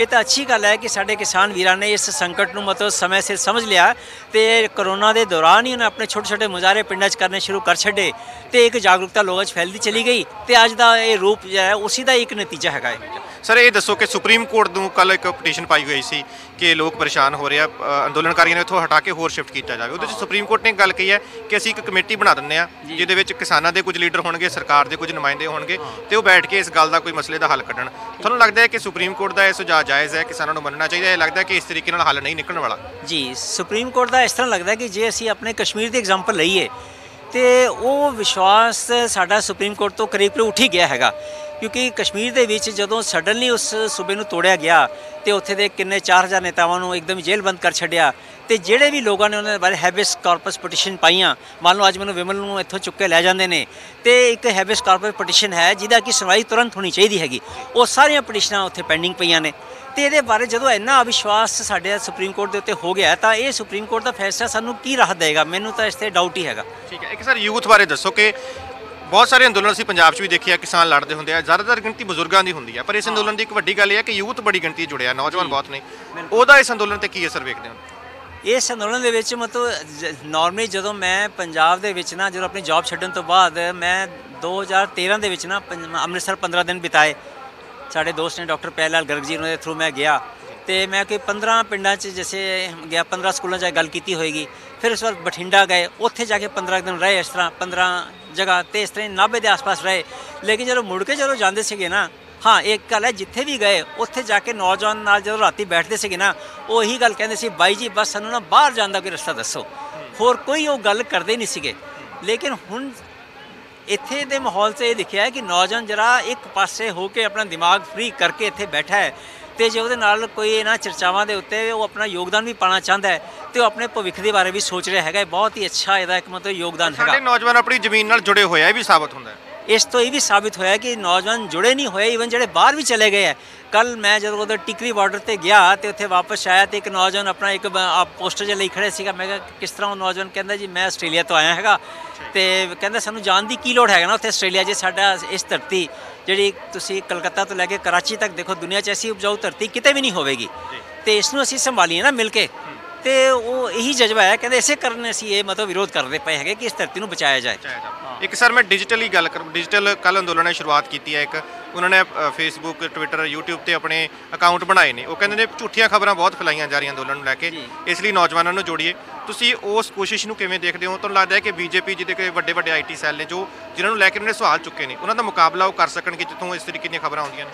ਇਹ ਤਾਂ ਅੱਛੀ ਗੱਲ ਹੈ ਕਿ ਸਾਡੇ ਕਿਸਾਨ ਵੀਰਾਂ ਨੇ ਇਸ ਸੰਕਟ ਨੂੰ ਮਤਲਬ ਸਮੇਂ ਸਿਰ ਸਮਝ ਲਿਆ ਤੇ ਕਰੋਨਾ ਦੇ ਦੌਰਾਨ ਹੀ ਉਹਨਾਂ ਆਪਣੇ ਛੋਟੇ ਛੋਟੇ ਮੁਜ਼ਾਹਰੇ ਪਿੰਡਾਂ 'ਚ ਕਰਨੇ ਸ਼ੁਰੂ ਕਰ ਛੱਡੇ ਤੇ ਇੱਕ ਜਾਗਰੂਕਤਾ ਲੋਕਾਂ 'ਚ ਫੈਲਦੀ ਚਲੀ ਗਈ ਤੇ ਅੱਜ ਦਾ ਇਹ ਰੂਪ ਜਿਹੜਾ ਹੈ, ਉਸੇ ਦਾ ਇੱਕ ਨਤੀਜਾ ਹੈਗਾ ਹੈ। ਸਰ ਇਹ ਦੱਸੋ ਕਿ ਸੁਪਰੀਮ ਕੋਰਟ ਨੂੰ ਕੱਲ ਇੱਕ ਪਟੀਸ਼ਨ ਪਾਈ ਹੋਈ ਸੀ ਕਿ ਲੋਕ ਪਰੇਸ਼ਾਨ ਹੋ ਰਹੇ ਆ ਅੰਦੋਲਨਕਾਰੀਆਂ ਨੇ ਇੱਥੋਂ ਹਟਾ ਕੇ ਹੋਰ ਸ਼ਿਫਟ ਕੀਤਾ ਜਾਵੇ। ਉਹਦੇ ਵਿੱਚ ਸੁਪਰੀਮ ਕੋਰਟ ਨੇ ਗੱਲ ਕਹੀ ਹੈ ਕਿ ਅਸੀਂ ਇੱਕ ਕਮੇਟੀ ਬਣਾ ਦਿੰਦੇ ਆ ਜਿਹਦੇ ਵਿੱਚ ਕਿਸਾਨਾਂ ਦੇ ਕੁਝ ਲੀਡਰ ਹੋਣਗੇ ਸਰਕਾਰ ਦੇ ਕੁਝ ਨੁਮਾਇੰਦੇ ਹੋਣਗੇ ਤੇ ਉਹ ਬੈਠ ਕੇ ਇਸ ਗੱਲ ਦਾ ਕੋਈ ਮਸਲੇ ਦਾ ਹੱਲ ਕੱਢਣ। ਤੁਹਾਨੂੰ ਲੱਗਦਾ ਹੈ ਕਿ ਸੁਪਰੀਮ ਕੋਰਟ ਦਾ ਇਹ ਸੁਝਾਅ ਜਾਇਜ਼ ਹੈ ਕਿਸਾਨਾਂ ਨੂੰ ਮੰਨਣਾ ਚਾਹੀਦਾ ਹੈ ਲੱਗਦਾ ਹੈ ਕਿ ਇਸ ਤਰੀਕੇ ਨਾਲ ਹੱਲ ਨਹੀਂ ਨਿਕਲਣ ਵਾਲਾ? ਜੀ ਸੁਪਰੀਮ ਕੋਰਟ ਦਾ ਇਸ ਤਰ੍ਹਾਂ ਲੱਗਦਾ ਕਿ ਜੇ ਅਸੀਂ ਆਪਣੇ ਕਸ਼ਮੀਰ ਦੀ ਐਗਜ਼ਾਮਪਲ ਲਈਏ ਤੇ ਉਹ ਵਿਸ਼ਵਾਸ ਸਾਡਾ ਸੁਪਰੀਮ ਕੋਰਟ ਤੋਂ ਕਰੀਬ ਕਰੀਬ ਉੱਠ ਹੀ ਗਿਆ ਹੈਗਾ। ਕਿਉਂਕਿ ਕਸ਼ਮੀਰ ਦੇ ਵਿੱਚ ਜਦੋਂ ਸਡਨਲੀ ਉਸ ਸੂਬੇ ਨੂੰ ਤੋੜਿਆ ਗਿਆ ਤੇ ਉੱਥੇ ਦੇ ਕਿੰਨੇ 4000 ਨੇਤਾਵਾਂ ਨੂੰ ਇੱਕਦਮ ਜੇਲ੍ਹ ਬੰਦ ਕਰ ਛੱਡਿਆ ਤੇ ਜਿਹੜੇ ਵੀ ਲੋਕਾਂ ਨੇ ਉਹਨਾਂ ਦੇ ਬਾਰੇ ਹੈਬਿਸ ਕਾਰਪਸ ਪਟੀਸ਼ਨ ਪਾਈਆਂ, ਮੰਨ ਲਓ ਅੱਜ ਮੈਨੂੰ ਵਿਮਲ ਨੂੰ ਇੱਥੋਂ ਚੁੱਕ ਕੇ ਲੈ ਜਾਂਦੇ ਨੇ, ਤੇ ਇੱਕ ਹੈਬਿਸ ਕਾਰਪਸ ਪਟੀਸ਼ਨ ਹੈ ਜਿਹਦਾ ਕਿ ਸੁਣਵਾਈ ਤੁਰੰਤ ਹੋਣੀ ਚਾਹੀਦੀ ਹੈਗੀ। ਉਹ ਸਾਰੀਆਂ ਪਟੀਸ਼ਨਾਂ ਉੱਥੇ ਪੈਂਡਿੰਗ ਪਈਆਂ ਨੇ। ਤੇ ਇਹਦੇ ਬਾਰੇ ਜਦੋਂ ਇੰਨਾ ਅਵਿਸ਼ਵਾਸ ਸਾਡੇ ਸੁਪਰੀਮ ਕੋਰਟ ਦੇ ਉੱਤੇ ਹੋ ਗਿਆ, ਤਾਂ ਇਹ ਸੁਪਰੀਮ ਕੋਰਟ ਦਾ ਫੈਸਲਾ ਸਾਨੂੰ ਕੀ ਰਾਹਤ ਦੇਗਾ ਮੈਨੂੰ ਤਾਂ ਇਸ ਤੇ ਡਾਊਟ ਹੀ ਹੈਗਾ। ਠੀਕ ਹੈ, ਇੱਕ ਸਰ ਯੂਥ ਬਾਰੇ ਦੱਸੋ ਕਿ ਬਹੁਤ ਸਾਰੇ ਅੰਦੋਲਨ ਅਸੀਂ ਪੰਜਾਬ 'ਚ ਵੀ ਦੇਖਿਆ ਕਿਸਾਨ ਲੜਦੇ ਹੁੰਦੇ ਆ ਜ਼ਿਆਦਾਤਰ ਗਿਣਤੀ ਬਜ਼ੁਰਗਾਂ ਦੀ ਹੁੰਦੀ ਆ ਪਰ ਇਸ ਅੰਦੋਲਨ ਦੀ ਇੱਕ ਵੱਡੀ ਗੱਲ ਇਹ ਹੈ ਕਿ ਯੂਥ ਬੜੀ ਗਿਣਤੀ ਜੁੜਿਆ ਨੌਜਵਾਨ ਬਹੁਤ ਨੇ। ਉਹਦਾ ਇਸ ਅੰਦੋਲਨ ਤੇ ਕੀ ਅਸਰ ਵੇਖਦੇ ਹੋ? ਇਸ ਅੰਦੋਲਨ ਦੇ ਵਿੱਚ ਮਤਲਬ ਨਾਰਮਲੀ ਜਦੋਂ ਮੈਂ ਪੰਜਾਬ ਦੇ ਵਿੱਚ ਨਾ ਜਦੋਂ ਆਪਣੀ ਜੌਬ ਛੱਡਣ ਤੋਂ ਬਾਅਦ ਮੈਂ 2013 ਦੇ ਵਿੱਚ ਨਾ ਅੰਮ੍ਰਿਤਸਰ 15 ਦਿਨ ਬਿਤਾਏ। ਸਾਡੇ ਦੋਸਤ ਨੇ ਡਾਕਟਰ ਪਹਿਲਾਲ ਗਰਗ ਜੀ ਉਹਨਾਂ ਦੇ ਥਰੂ ਮੈਂ ਗਿਆ। ਤੇ ਮੈਂ ਕੋਈ 15 ਪਿੰਡਾਂ 'ਚ ਜਿਵੇਂ ਗਿਆ 15 ਸਕੂਲਾਂ 'ਚ ਗੱਲ ਕੀਤੀ ਹੋਏਗੀ। ਫਿਰ ਉਸ ਵਾਰ ਬਠਿੰਡਾ ਗਏ ਉੱਥੇ ਜਾ ਕੇ 15 ਦਿਨ ਰਹੇ ਇਸ ਤਰ੍ਹਾਂ 15 ਜਗ੍ਹਾ ਤੇ ਇਸ ਤਰ੍ਹਾਂ ਹੀ ਨਾਭੇ ਦੇ ਆਸ-ਪਾਸ ਰਹੇ। ਲੇਕਿਨ ਜਦੋਂ ਮੁੜ ਕੇ ਜਦੋਂ ਜਾਂਦੇ ਸੀਗੇ ਨਾ, ਹਾਂ, ਇੱਕ ਗੱਲ ਹੈ, ਜਿੱਥੇ ਵੀ ਗਏ, ਉੱਥੇ ਜਾ ਕੇ ਨੌਜਵਾਨ ਨਾਲ ਜਦੋਂ ਰਾਤੀ ਬੈਠਦੇ ਸੀਗੇ ਨਾ, ਉਹ ਇਹੀ ਗੱਲ ਕਹਿੰਦੇ ਸੀ, ਬਾਈ ਜੀ, ਬਸ ਸਾਨੂੰ ਨਾ ਬਾਹਰ ਜਾਣ ਦਾ ਕੋਈ ਰਸਤਾ ਦੱਸੋ। ਹੋਰ ਕੋਈ ਉਹ ਗੱਲ ਕਰਦੇ ਨਹੀਂ ਸੀਗੇ। ਲੇਕਿਨ ਹੁਣ ਇੱਥੇ ਦੇ ਮਾਹੌਲ 'ਚ ਇਹ ਦਿਖਿਆ ਹੈ ਕਿ ਨੌਜਵਾਨ ਜਰਾ ਇੱਕ ਪਾਸੇ ਹੋ ਕੇ ਆਪਣਾ ਦਿਮਾਗ ਫ੍ਰੀ ਕਰਕੇ ਇੱਥੇ ਬੈਠਾ ਹੈ। ਤੇ ਜੇ ਉਹਦੇ ਨਾਲ ਕੋਈ ਇਹਨਾਂ ਚਰਚਾਵਾਂ ਦੇ ਉੱਤੇ ਉਹ ਆਪਣਾ ਯੋਗਦਾਨ ਵੀ ਪਾਣਾ ਚਾਹੁੰਦਾ ਹੈ ਤੇ ਉਹ ਆਪਣੇ ਭਵਿੱਖ ਦੇ ਬਾਰੇ ਵੀ ਸੋਚ ਰਿਹਾ ਹੈਗਾ ਬਹੁਤ ਹੀ ਅੱਛਾ ਇਹਦਾ ਇੱਕ ਮਤਲਬ ਯੋਗਦਾਨ ਹੈਗਾ। ਸਾਡੇ ਨੌਜਵਾਨ ਆਪਣੀ ਜ਼ਮੀਨ ਨਾਲ ਜੁੜੇ ਹੋਏ ਆ ਇਹ ਵੀ ਸਾਬਤ ਹੁੰਦਾ ਹੈ। ਇਸ ਤੋਂ ਇਹ ਵੀ ਸਾਬਿਤ ਹੋਇਆ ਕਿ ਨੌਜਵਾਨ ਜੁੜੇ ਨਹੀਂ ਹੋਏ ਇਵਨ ਜਿਹੜੇ ਬਾਹਰ ਵੀ ਚਲੇ ਗਏ ਹੈ ਕੱਲ ਮੈਂ ਜਦੋਂ ਉਧਰ ਟਿਕਰੀ ਬਾਰਡਰ ਤੇ ਗਿਆ ਤੇ ਉੱਥੇ ਵਾਪਸ ਆਇਆ ਤੇ ਇੱਕ ਨੌਜਵਾਨ ਆਪਣਾ ਇੱਕ ਪੋਸਟਰ ਜਿਹਾ ਲਈ ਖੜੇ ਸੀਗਾ। ਮੈਂ ਕਿਹਾ ਕਿਸ ਤਰ੍ਹਾਂ ਉਹ ਨੌਜਵਾਨ? ਕਹਿੰਦਾ ਜੀ ਮੈਂ ਆਸਟ੍ਰੇਲੀਆ ਤੋਂ ਆਇਆ ਹੈਗਾ। ਤੇ ਕਹਿੰਦਾ ਸਾਨੂੰ ਜਾਣ ਦੀ ਕੀ ਲੋੜ ਹੈਗਾ ਨਾ ਉੱਥੇ ਆਸਟ੍ਰੇਲੀਆ? ਜੇ ਸਾਡਾ ਇਸ ਧਰਤੀ ਜਿਹੜੀ ਤੁਸੀਂ ਕਲਕੱਤਾ ਤੋਂ ਲੈ ਕੇ ਕਰਾਚੀ ਤੱਕ ਦੇਖੋ ਦੁਨੀਆ 'ਚ ਐਸੀ ਉਪਜਾਊ ਧਰਤੀ ਕਿਤੇ ਵੀ ਨਹੀਂ ਹੋਵੇਗੀ। ਤੇ ਇਸ ਨੂੰ ਅਸੀਂ ਸੰਭਾਲੀਏ ਨਾ ਮਿਲ ਕੇ। ਤੇ ਉਹ ਇਹੀ ਜਜ਼ਬਾ ਹੈ ਕਹਿੰਦੇ ਇਸੇ ਕਾਰਨ ਅਸੀਂ ਇਹ ਮਤਲਬ ਵਿਰੋਧ ਕਰਦੇ ਪਏ ਹੈਗੇ ਕਿ ਇਸ ਧਰਤੀ ਨੂੰ ਬਚਾਇਆ ਜਾਏ। ਇੱਕ ਸਰ ਮੈਂ ਡਿਜੀਟਲੀ ਗੱਲ ਕਰ ਡਿਜੀਟਲ ਕੱਲ ਅੰਦੋਲਨ ਨੇ ਸ਼ੁਰੂਆਤ ਕੀਤੀ ਹੈ ਇੱਕ। ਉਹਨਾਂ ਨੇ ਫੇਸਬੁੱਕ ਟਵਿੱਟਰ YouTube ਤੇ ਆਪਣੇ ਅਕਾਊਂਟ ਬਣਾਏ ਨੇ। ਉਹ ਕਹਿੰਦੇ ਨੇ ਝੂਠੀਆਂ ਖਬਰਾਂ ਬਹੁਤ ਫੈਲਾਈਆਂ ਜਾ ਰਹੀਆਂ ਅੰਦੋਲਨ ਨੂੰ ਲੈ ਕੇ। ਇਸ ਲਈ ਨੌਜਵਾਨਾਂ ਨੂੰ ਜੋੜੀਏ। ਤੁਸੀਂ ਉਸ ਕੋਸ਼ਿਸ਼ ਨੂੰ ਕਿਵੇਂ ਦੇਖਦੇ ਹੋ? ਤੁਹਾਨੂੰ ਲੱਗਦਾ ਹੈ ਕਿ ਬੀਜੇਪੀ ਜਿਹਦੇ ਕਿ ਵੱਡੇ ਵੱਡੇ ਆਈਟੀ ਸੈੱਲ ਨੇ ਜੋ ਜਿਨ੍ਹਾਂ ਨੂੰ ਲੈ ਕੇ ਉਹਨਾਂ ਸਵਾਲ ਚੁੱਕੇ ਨੇ ਉਹਨਾਂ ਦਾ ਮੁਕਾਬਲਾ ਉਹ ਕਰ ਸਕਣਗੇ ਜਿੱਥੋਂ ਇਸ ਤਰੀਕੇ ਦੀਆਂ ਖਬਰਾਂ ਆਉਂਦੀਆਂ ਨੇ?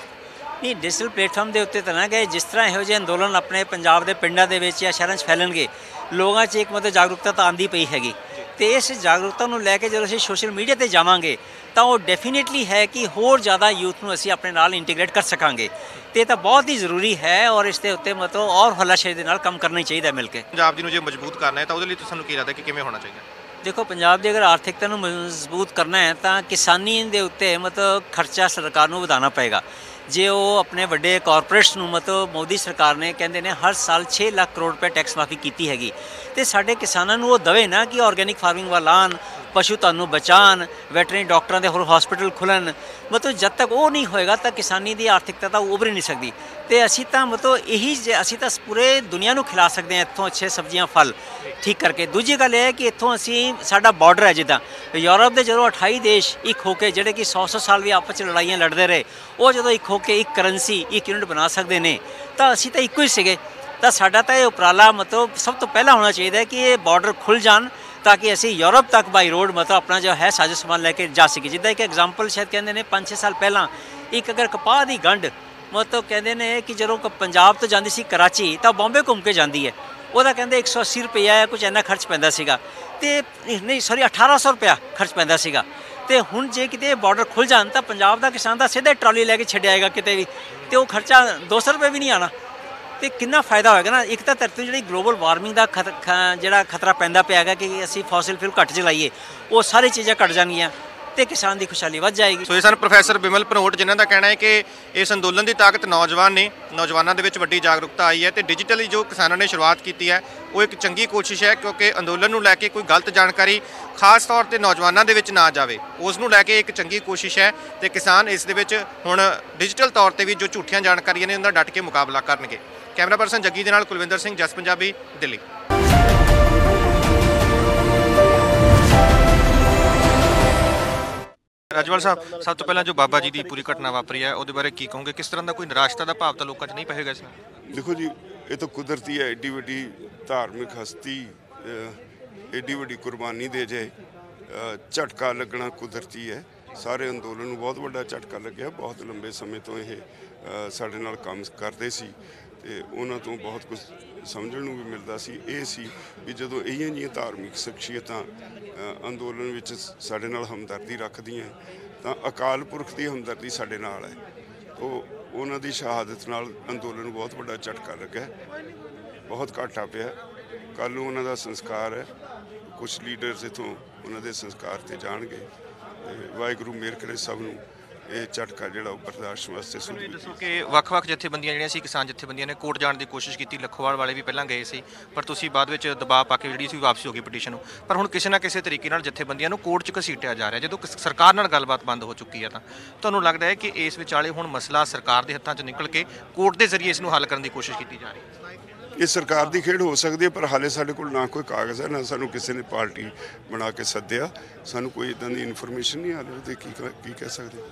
ਨਹੀਂ ਡਿਜੀਟਲ ਪਲੇਟਫਾਰਮ ਦੇ ਉੱਤੇ ਤਾਂ ਨਾ ਗਏ। ਜਿਸ ਤਰ੍ਹਾਂ ਇਹੋ ਜਿਹੇ ਅੰਦੋਲਨ ਆਪਣੇ ਪੰਜਾਬ ਦੇ ਪਿੰਡਾਂ ਦੇ ਵਿੱਚ ਜਾਂ ਸ਼ਹਿਰਾਂ 'ਚ ਫੈਲਣਗੇ ਲੋਕਾਂ 'ਚ ਇੱਕ ਮਤਲਬ ਜਾਗਰੂਕਤਾ ਤਾਂ ਆਂਦੀ ਪਈ ਹੈਗੀ। ਤੇ ਇਸ ਜਾਗਰੂਕਤਾ ਨੂੰ ਲੈ ਕੇ ਜਦੋਂ ਅਸੀਂ ਸੋਸ਼ਲ ਮੀਡੀਆ ਤੇ ਜਾਵਾਂਗੇ ਤਾਂ ਉਹ ਡੈਫੀਨਿਟਲੀ ਹੈ ਕਿ ਹੋਰ ਜ਼ਿਆਦਾ ਯੂਥ ਨੂੰ ਅਸੀਂ ਆਪਣੇ ਨਾਲ ਇੰਟੀਗ੍ਰੇਟ ਕਰ ਸਕਾਂਗੇ। ਤੇ ਇਹ ਤਾਂ ਬਹੁਤ ਹੀ ਜ਼ਰੂਰੀ ਹੈ ਔਰ ਇਸ ਦੇ ਉੱਤੇ ਮਤਲਬ ਔਰ ਹੱਲਾਸ਼ੇਰੀ ਦੇ ਨਾਲ ਕੰਮ ਕਰਨਾ ਹੀ ਚਾਹੀਦਾ ਮਿਲ ਕੇ। ਪੰਜਾਬ ਜੀ ਨੂੰ ਜੇ ਮਜ਼ਬੂਤ ਕਰਨਾ ਹੈ ਤਾਂ ਉਹਦੇ ਲਈ ਤੁਹਾਨੂੰ ਕੀ ਲੱਗਦਾ ਕਿ ਕਿਵੇਂ ਹੋਣਾ ਚਾਹੀਦਾ? ਦੇਖੋ ਪੰਜਾਬ ਦੀ ਅਗਰ ਆਰਥਿਕਤਾ ਨੂੰ ਮਜ਼ਬੂਤ ਕਰਨਾ ਹੈ ਤਾਂ ਕਿਸਾਨੀ ਦੇ ਉੱਤੇ ਮਤਲਬ ਖਰਚਾ ਸਰਕਾਰ ਨੂੰ ਵਧਾਉਣਾ ਪਏਗਾ। ਜੇ ਉਹ ਆਪਣੇ ਵੱਡੇ ਕਾਰਪੋਰੇਟਸ ਨੂੰ ਮਤਲਬ ਮੋਦੀ ਸਰਕਾਰ ਨੇ ਕਹਿੰਦੇ ਨੇ ਹਰ ਸਾਲ 6 ਲੱਖ ਕਰੋੜ ਰੁਪਏ ਟੈਕਸ ਮਾਫੀ ਕੀਤੀ ਹੈਗੀ। ਤੇ ਸਾਡੇ ਕਿਸਾਨਾਂ ਨੂੰ ਉਹ ਦਵੇ ਨਾ ਕਿ ਆਰਗੇਨਿਕ ਫਾਰਮਿੰਗ ਵੱਲ ਆਉਣ, ਪਸ਼ੂ ਤੁਹਾਨੂੰ ਨੂੰ ਬਚਾਉਣ ਵੈਟਰਨਰੀ ਡਾਕਟਰਾਂ ਦੇ ਹੋਰ ਹਸਪੀਟਲ ਖੁੱਲਣ ਮਤਲਬ ਜਦ ਤੱਕ ਉਹ ਨਹੀਂ ਹੋਏਗਾ ਤਾਂ ਕਿਸਾਨੀ ਦੀ ਆਰਥਿਕਤਾ ਤਾਂ ਉਭਰ ਹੀ ਨਹੀਂ ਸਕਦੀ। ਤੇ ਅਸੀਂ ਤਾਂ ਮਤਲਬ ਇਹੀ ਜੇ ਅਸੀਂ ਤਾਂ ਪੂਰੇ ਦੁਨੀਆ ਨੂੰ ਖਿਲਾ ਸਕਦੇ ਹਾਂ ਇੱਥੋਂ ਅੱਛੇ ਸਬਜ਼ੀਆਂ, ਫਲ। ਠੀਕ ਕਰਕੇ। ਦੂਜੀ ਗੱਲ ਇਹ ਹੈ ਕਿ ਇੱਥੋਂ ਅਸੀਂ, ਸਾਡਾ ਬਾਰਡਰ ਹੈ ਜਿੱਦਾਂ। ਯੂਰਪ ਦੇ ਜਦੋਂ 28 ਦੇਸ਼ ਇੱਕ ਹੋ ਕੇ, ਜਿਹੜੇ ਕਿ 100-100 ਸਾਲ ਵੀ ਆਪਸ ਵਿੱਚ ਲੜਾਈਆਂ ਲੜਦੇ ਰਹੇ, ਉਹ ਜਦੋਂ ਇੱਕ ਹੋ ਕੇ ਇੱਕ ਕਰੰਸੀ ਇੱਕ ਯੂਨਿਟ ਬਣਾ ਸਕਦੇ ਨੇ, ਤਾਂ ਅਸੀਂ ਤਾਂ ਇੱਕੋ ਹੀ ਸੀਗੇ। ਤਾਂ ਸਾਡਾ ਤਾਂ ਇਹ ਉਪਰਾਲਾ ਮਤਲਬ ਸਭ ਤੋਂ ਪਹਿਲਾਂ ਹੋਣਾ ਚਾਹੀਦਾ ਹੈ ਕਿ ਇਹ ਬਾਰਡਰ ਖੁੱਲ ਜਾਣ ਤਾਂ ਕਿ ਅਸੀਂ ਯੂਰਪ ਤੱਕ ਬਾਈ ਰੋਡ ਮਤਲਬ ਆਪਣਾ ਜੋ ਹੈ ਸਾਜੋ ਸਮਾਨ ਲੈ ਕੇ ਜਾ ਸਕੀਏ। ਜਿੱਦਾਂ ਇੱਕ ਐਗਜ਼ਾਮਪਲ ਸ਼ਾਇਦ ਕਹਿੰਦੇ ਨੇ 5-6 ਸਾਲ ਪਹਿਲਾਂ ਇੱਕ ਅਗਰ ਕਪਾਹ ਦੀ ਗੰਢ ਮਤਲਬ ਕਹਿੰਦੇ ਨੇ ਕਿ ਜਦੋਂ ਕ- ਪੰਜਾਬ ਤੋਂ ਜਾਂਦੀ ਸੀ ਕਰਾਚੀ ਤਾਂ ਬੰਬੇ ਘੁੰਮ ਕੇ ਜਾਂਦੀ ਹੈ। ਉਹਦਾ ਕਹਿੰਦੇ 180 ਰੁਪਇਆ ਜਾਂ ਕੁਝ ਇੰਨਾ ਖਰਚ ਪੈਂਦਾ ਸੀਗਾ। ਤੇ ਨਹੀਂ ਸੌਰੀ 1800 ਰੁਪਇਆ ਖਰਚ ਪੈਂਦਾ ਸੀਗਾ। ਤੇ ਹੁਣ ਜੇ ਕਿਤੇ ਬਾਰਡਰ ਖੁੱਲ ਜਾਣ ਤਾਂ ਪੰਜਾਬ ਦਾ ਕਿਸਾਨ ਦਾ ਸਿੱਧਾ ਟਰਾਲੀ ਲੈ ਕੇ ਛੱਡਿਆ ਜਾਏਗਾ ਕਿਤੇ ਵੀ। ਤੇ ਉਹ ਖਰਚਾ 200 ਰੁਪਏ ਵੀ ਨਹੀਂ ਆਣਾ ਤੇ ਕਿੰਨਾ ਫਾਇਦਾ ਹੋਏਗਾ ਨਾ? ਇੱਕ ਤਾਂ ਧਰਤੀ ਨੂੰ ਜਿਹੜੀ ਗਲੋਬਲ ਵਾਰਮਿੰਗ ਦਾ ਖਤ- ਖ- ਜਿਹੜਾ ਖਤਰਾ ਪੈਂਦਾ ਪਿਆ ਹੈਗਾ ਕਿ ਅਸੀਂ ਫੋਸਿਲ ਫਿਊਲ ਘੱਟ ਜਲਾਈਏ ਉਹ ਸਾਰੀ ਚੀਜ਼ਾਂ ਘਟ ਜਾਣਗੀਆਂ ਤੇ ਕਿਸਾਨ ਦੀ ਖੁਸ਼ਹਾਲੀ ਵੱਧ ਜਾਏਗੀ। ਸੋ ਇਹ ਸਨ ਪ੍ਰੋਫੈਸਰ ਬਿਮਲ ਭਨੋਟ ਜਿਨ੍ਹਾਂ ਦਾ ਕਹਿਣਾ ਹੈ ਕਿ ਇਸ ਅੰਦੋਲਨ ਦੀ ਤਾਕਤ ਨੌਜਵਾਨ ਨੇ, ਨੌਜਵਾਨਾਂ ਦੇ ਵਿੱਚ ਵੱਡੀ ਜਾਗਰੂਕਤਾ ਆਈ ਹੈ ਤੇ ਡਿਜੀਟਲੀ ਜੋ ਕਿਸਾਨਾਂ ਨੇ ਸ਼ੁਰੂਆਤ ਕੀਤੀ ਹੈ, ਉਹ ਇੱਕ ਚੰਗੀ ਕੋਸ਼ਿਸ਼ ਹੈ ਕਿਉਂਕਿ ਅੰਦੋਲਨ ਨੂੰ ਲੈ ਕੇ ਕੋਈ ਗਲਤ ਜਾਣਕਾਰੀ ਖਾਸ ਤੌਰ ਤੇ ਨੌਜਵਾਨਾਂ ਦੇ ਵਿੱਚ ਨਾ ਜਾਵੇ। ਉਸ ਨੂੰ ਲੈ ਕੇ ਇੱਕ ਚੰਗੀ ਕੋਸ਼ਿਸ਼ ਹੈ ਤੇ ਕਿਸਾਨ ਇਸ ਦੇ ਵਿੱਚ ਹੁਣ ਡਿਜੀਟਲ ਤੌਰ ਤੇ ਵੀ ਜੋ ਝੂਠੀਆਂ ਜਾਣਕਾਰੀਆਂ ਨੇ, ਉਹਨਾਂ ਦਾ ਡਟ ਕੇ ਮੁਕਾਬਲਾ ਕਰਨਗੇ। ਕੈਮਰਾ ਪਰਸਨ ਜੱਗੀ ਦੇ ਨਾਲ ਕੁਲਵਿੰਦਰ ਸਿੰਘ ਜਸ ਪੰਜਾਬੀ ਦਿੱਲੀ। ਰਾਜਵਾਲ ਸਾਹਿਬ ਸਭ ਤੋਂ ਪਹਿਲਾਂ ਜੋ ਬਾਬਾ ਜੀ ਦੀ ਪੂਰੀ ਘਟਨਾ ਵਾਪਰੀ ਹੈ ਉਹਦੇ ਬਾਰੇ ਕੀ ਕਹੋਗੇ? ਕਿਸ ਤਰ੍ਹਾਂ ਦਾ ਕੋਈ ਨਿਰਾਸ਼ਤਾ ਦਾ ਭਾਵ ਤਾਂ ਲੋਕਾਂ 'ਚ ਨਹੀਂ ਪਏਗਾ ਇਸ ਨਾਲ? ਦੇਖੋ ਜੀ ਇਹ ਤਾਂ ਕੁਦਰਤੀ ਹੈ ਏਡੀ ਵੱਡੀ ਧਾਰਮਿਕ ਹਸਤੀ ਏਡੀ ਵੱਡੀ ਕੁਰਬਾਨੀ ਦੇ ਜੇ ਅਹ, ਝਟਕਾ ਲੱਗਣਾ ਕੁਦਰਤੀ ਹੈ। ਸਾਰੇ ਅੰਦੋਲਨ ਨੂੰ ਬਹੁਤ ਵੱਡਾ ਝਟਕਾ ਲੱਗਿਆ ਬਹੁਤ ਲੰਬੇ ਸਮੇਂ ਤੋਂ ਇਹ ਸਾਡੇ ਨਾਲ ਕੰਮ ਕਰਦੇ ਸੀ। ਤੇ ਉਹਨਾਂ ਤੋਂ ਬਹੁਤ ਕੁਝ ਸਮਝਣ ਨੂੰ ਵੀ ਮਿਲਦਾ ਸੀ। ਇਹ ਸੀ ਵੀ ਜਦੋਂ ਇਹੀਆਂ ਜਿਹੀਆਂ ਧਾਰਮਿਕ ਸ਼ਖਸੀਅਤਾਂ ਅੰਦੋਲਨ ਵਿੱਚ ਸਾਡੇ ਨਾਲ ਹਮਦਰਦੀ ਰੱਖਦੀਆਂ ਤਾਂ ਅਕਾਲ ਪੁਰਖ ਦੀ ਹਮਦਰਦੀ ਸਾਡੇ ਨਾਲ ਹੈ। ਉਹ, ਉਹਨਾਂ ਦੀ ਸ਼ਹਾਦਤ ਨਾਲ ਅੰਦੋਲਨ ਨੂੰ ਬਹੁਤ ਵੱਡਾ ਝਟਕਾ ਲੱਗਾ ਬਹੁਤ ਘਾਟਾ ਪਿਆ। ਕੱਲ ਨੂੰ ਉਹਨਾਂ ਦਾ ਸੰਸਕਾਰ ਹੈ। ਕੁਝ ਲੀਡਰਸ ਇਥੋਂ ਉਹਨਾਂ ਦੇ ਸੰਸਕਾਰ ਤੇ ਜਾਣਗੇ। ਤੇ ਵਾਹਿਗੁਰੂ ਮਿਹਰ ਕਰੇ ਸਭ ਨੂੰ। ਇਹ ਝਟਕਾ ਜਿਹੜਾ ਉਹ ਬਰਦਾਸ਼ਤ ਵਾਸਤੇ ਮੈਨੂੰ ਇਹ ਦੱਸੋ ਕਿ ਵੱਖ-ਵੱਖ ਜਥੇਬੰਦੀਆਂ ਜਿਹੜੀਆਂ ਸੀ ਕਿਸਾਨ ਜਥੇਬੰਦੀਆਂ ਨੇ ਕੋਰਟ ਜਾਣ ਦੀ ਕੋਸ਼ਿਸ਼ ਕੀਤੀ ਲੱਖੋਵਾਲ ਵਾਲੇ ਵੀ ਪਹਿਲਾਂ ਗਏ ਸੀ ਪਰ ਤੁਸੀਂ ਬਾਅਦ ਵਿੱਚ ਦਬਾਅ ਪਾ ਕੇ ਜਿਹੜੀ ਸੀ ਵਾਪਸੀ ਹੋ ਗਈ ਪਟੀਸ਼ਨ ਨੂੰ। ਪਰ ਹੁਣ ਕਿਸੇ ਨਾ ਕਿਸੇ ਤਰੀਕੇ ਨਾਲ ਜਥੇਬੰਦੀਆਂ ਨੂੰ ਕੋਰਟ 'ਚ ਘਸੀਟਿਆ ਜਾ ਰਿਹਾ। ਜਦੋਂ ਸਰਕਾਰ ਨਾਲ ਗੱਲਬਾਤ ਬੰਦ ਹੋ ਚੁੱਕੀ ਹੈ ਤਾਂ ਤੁਹਾਨੂੰ ਲੱਗਦਾ ਹੈ ਕਿ ਇਸ ਵਿਚਾਲੇ ਹੁਣ ਮਸਲਾ ਸਰਕਾਰ ਦੇ ਹੱਥਾਂ 'ਚ ਨਿਕਲ ਕੇ ਕੋਰਟ ਦੇ ਜ਼ਰੀਏ ਇਸ ਨੂੰ ਹੱਲ ਕਰਨ ਦੀ ਕੋਸ਼ਿਸ਼ ਕੀਤੀ ਜਾ ਰਹੀ ਹੈ? ਇਹ ਸਰਕਾਰ ਦੀ ਖੇਡ ਹੋ ਸਕਦੀ ਹੈ ਪਰ ਹਾਲੇ ਸਾਡੇ ਕੋਲ ਨਾ ਕੋਈ ਕਾਗਜ਼ ਹੈ ਨਾ ਸਾਨੂੰ ਕਿਸੇ ਨੇ ਪਾਰਟੀ ਬਣਾ ਕੇ ਸੱਦਿਆ। ਸਾਨੂੰ ਕੋਈ ਇਦਾਂ ਦੀ ਇਨਫੋਰਮੇਸ਼ਨ ਨਹੀਂ ਹਾਲੇ ਉਹਦੇ ਕੀ ਕੀ ਕਹਿ ਸਕਦੇ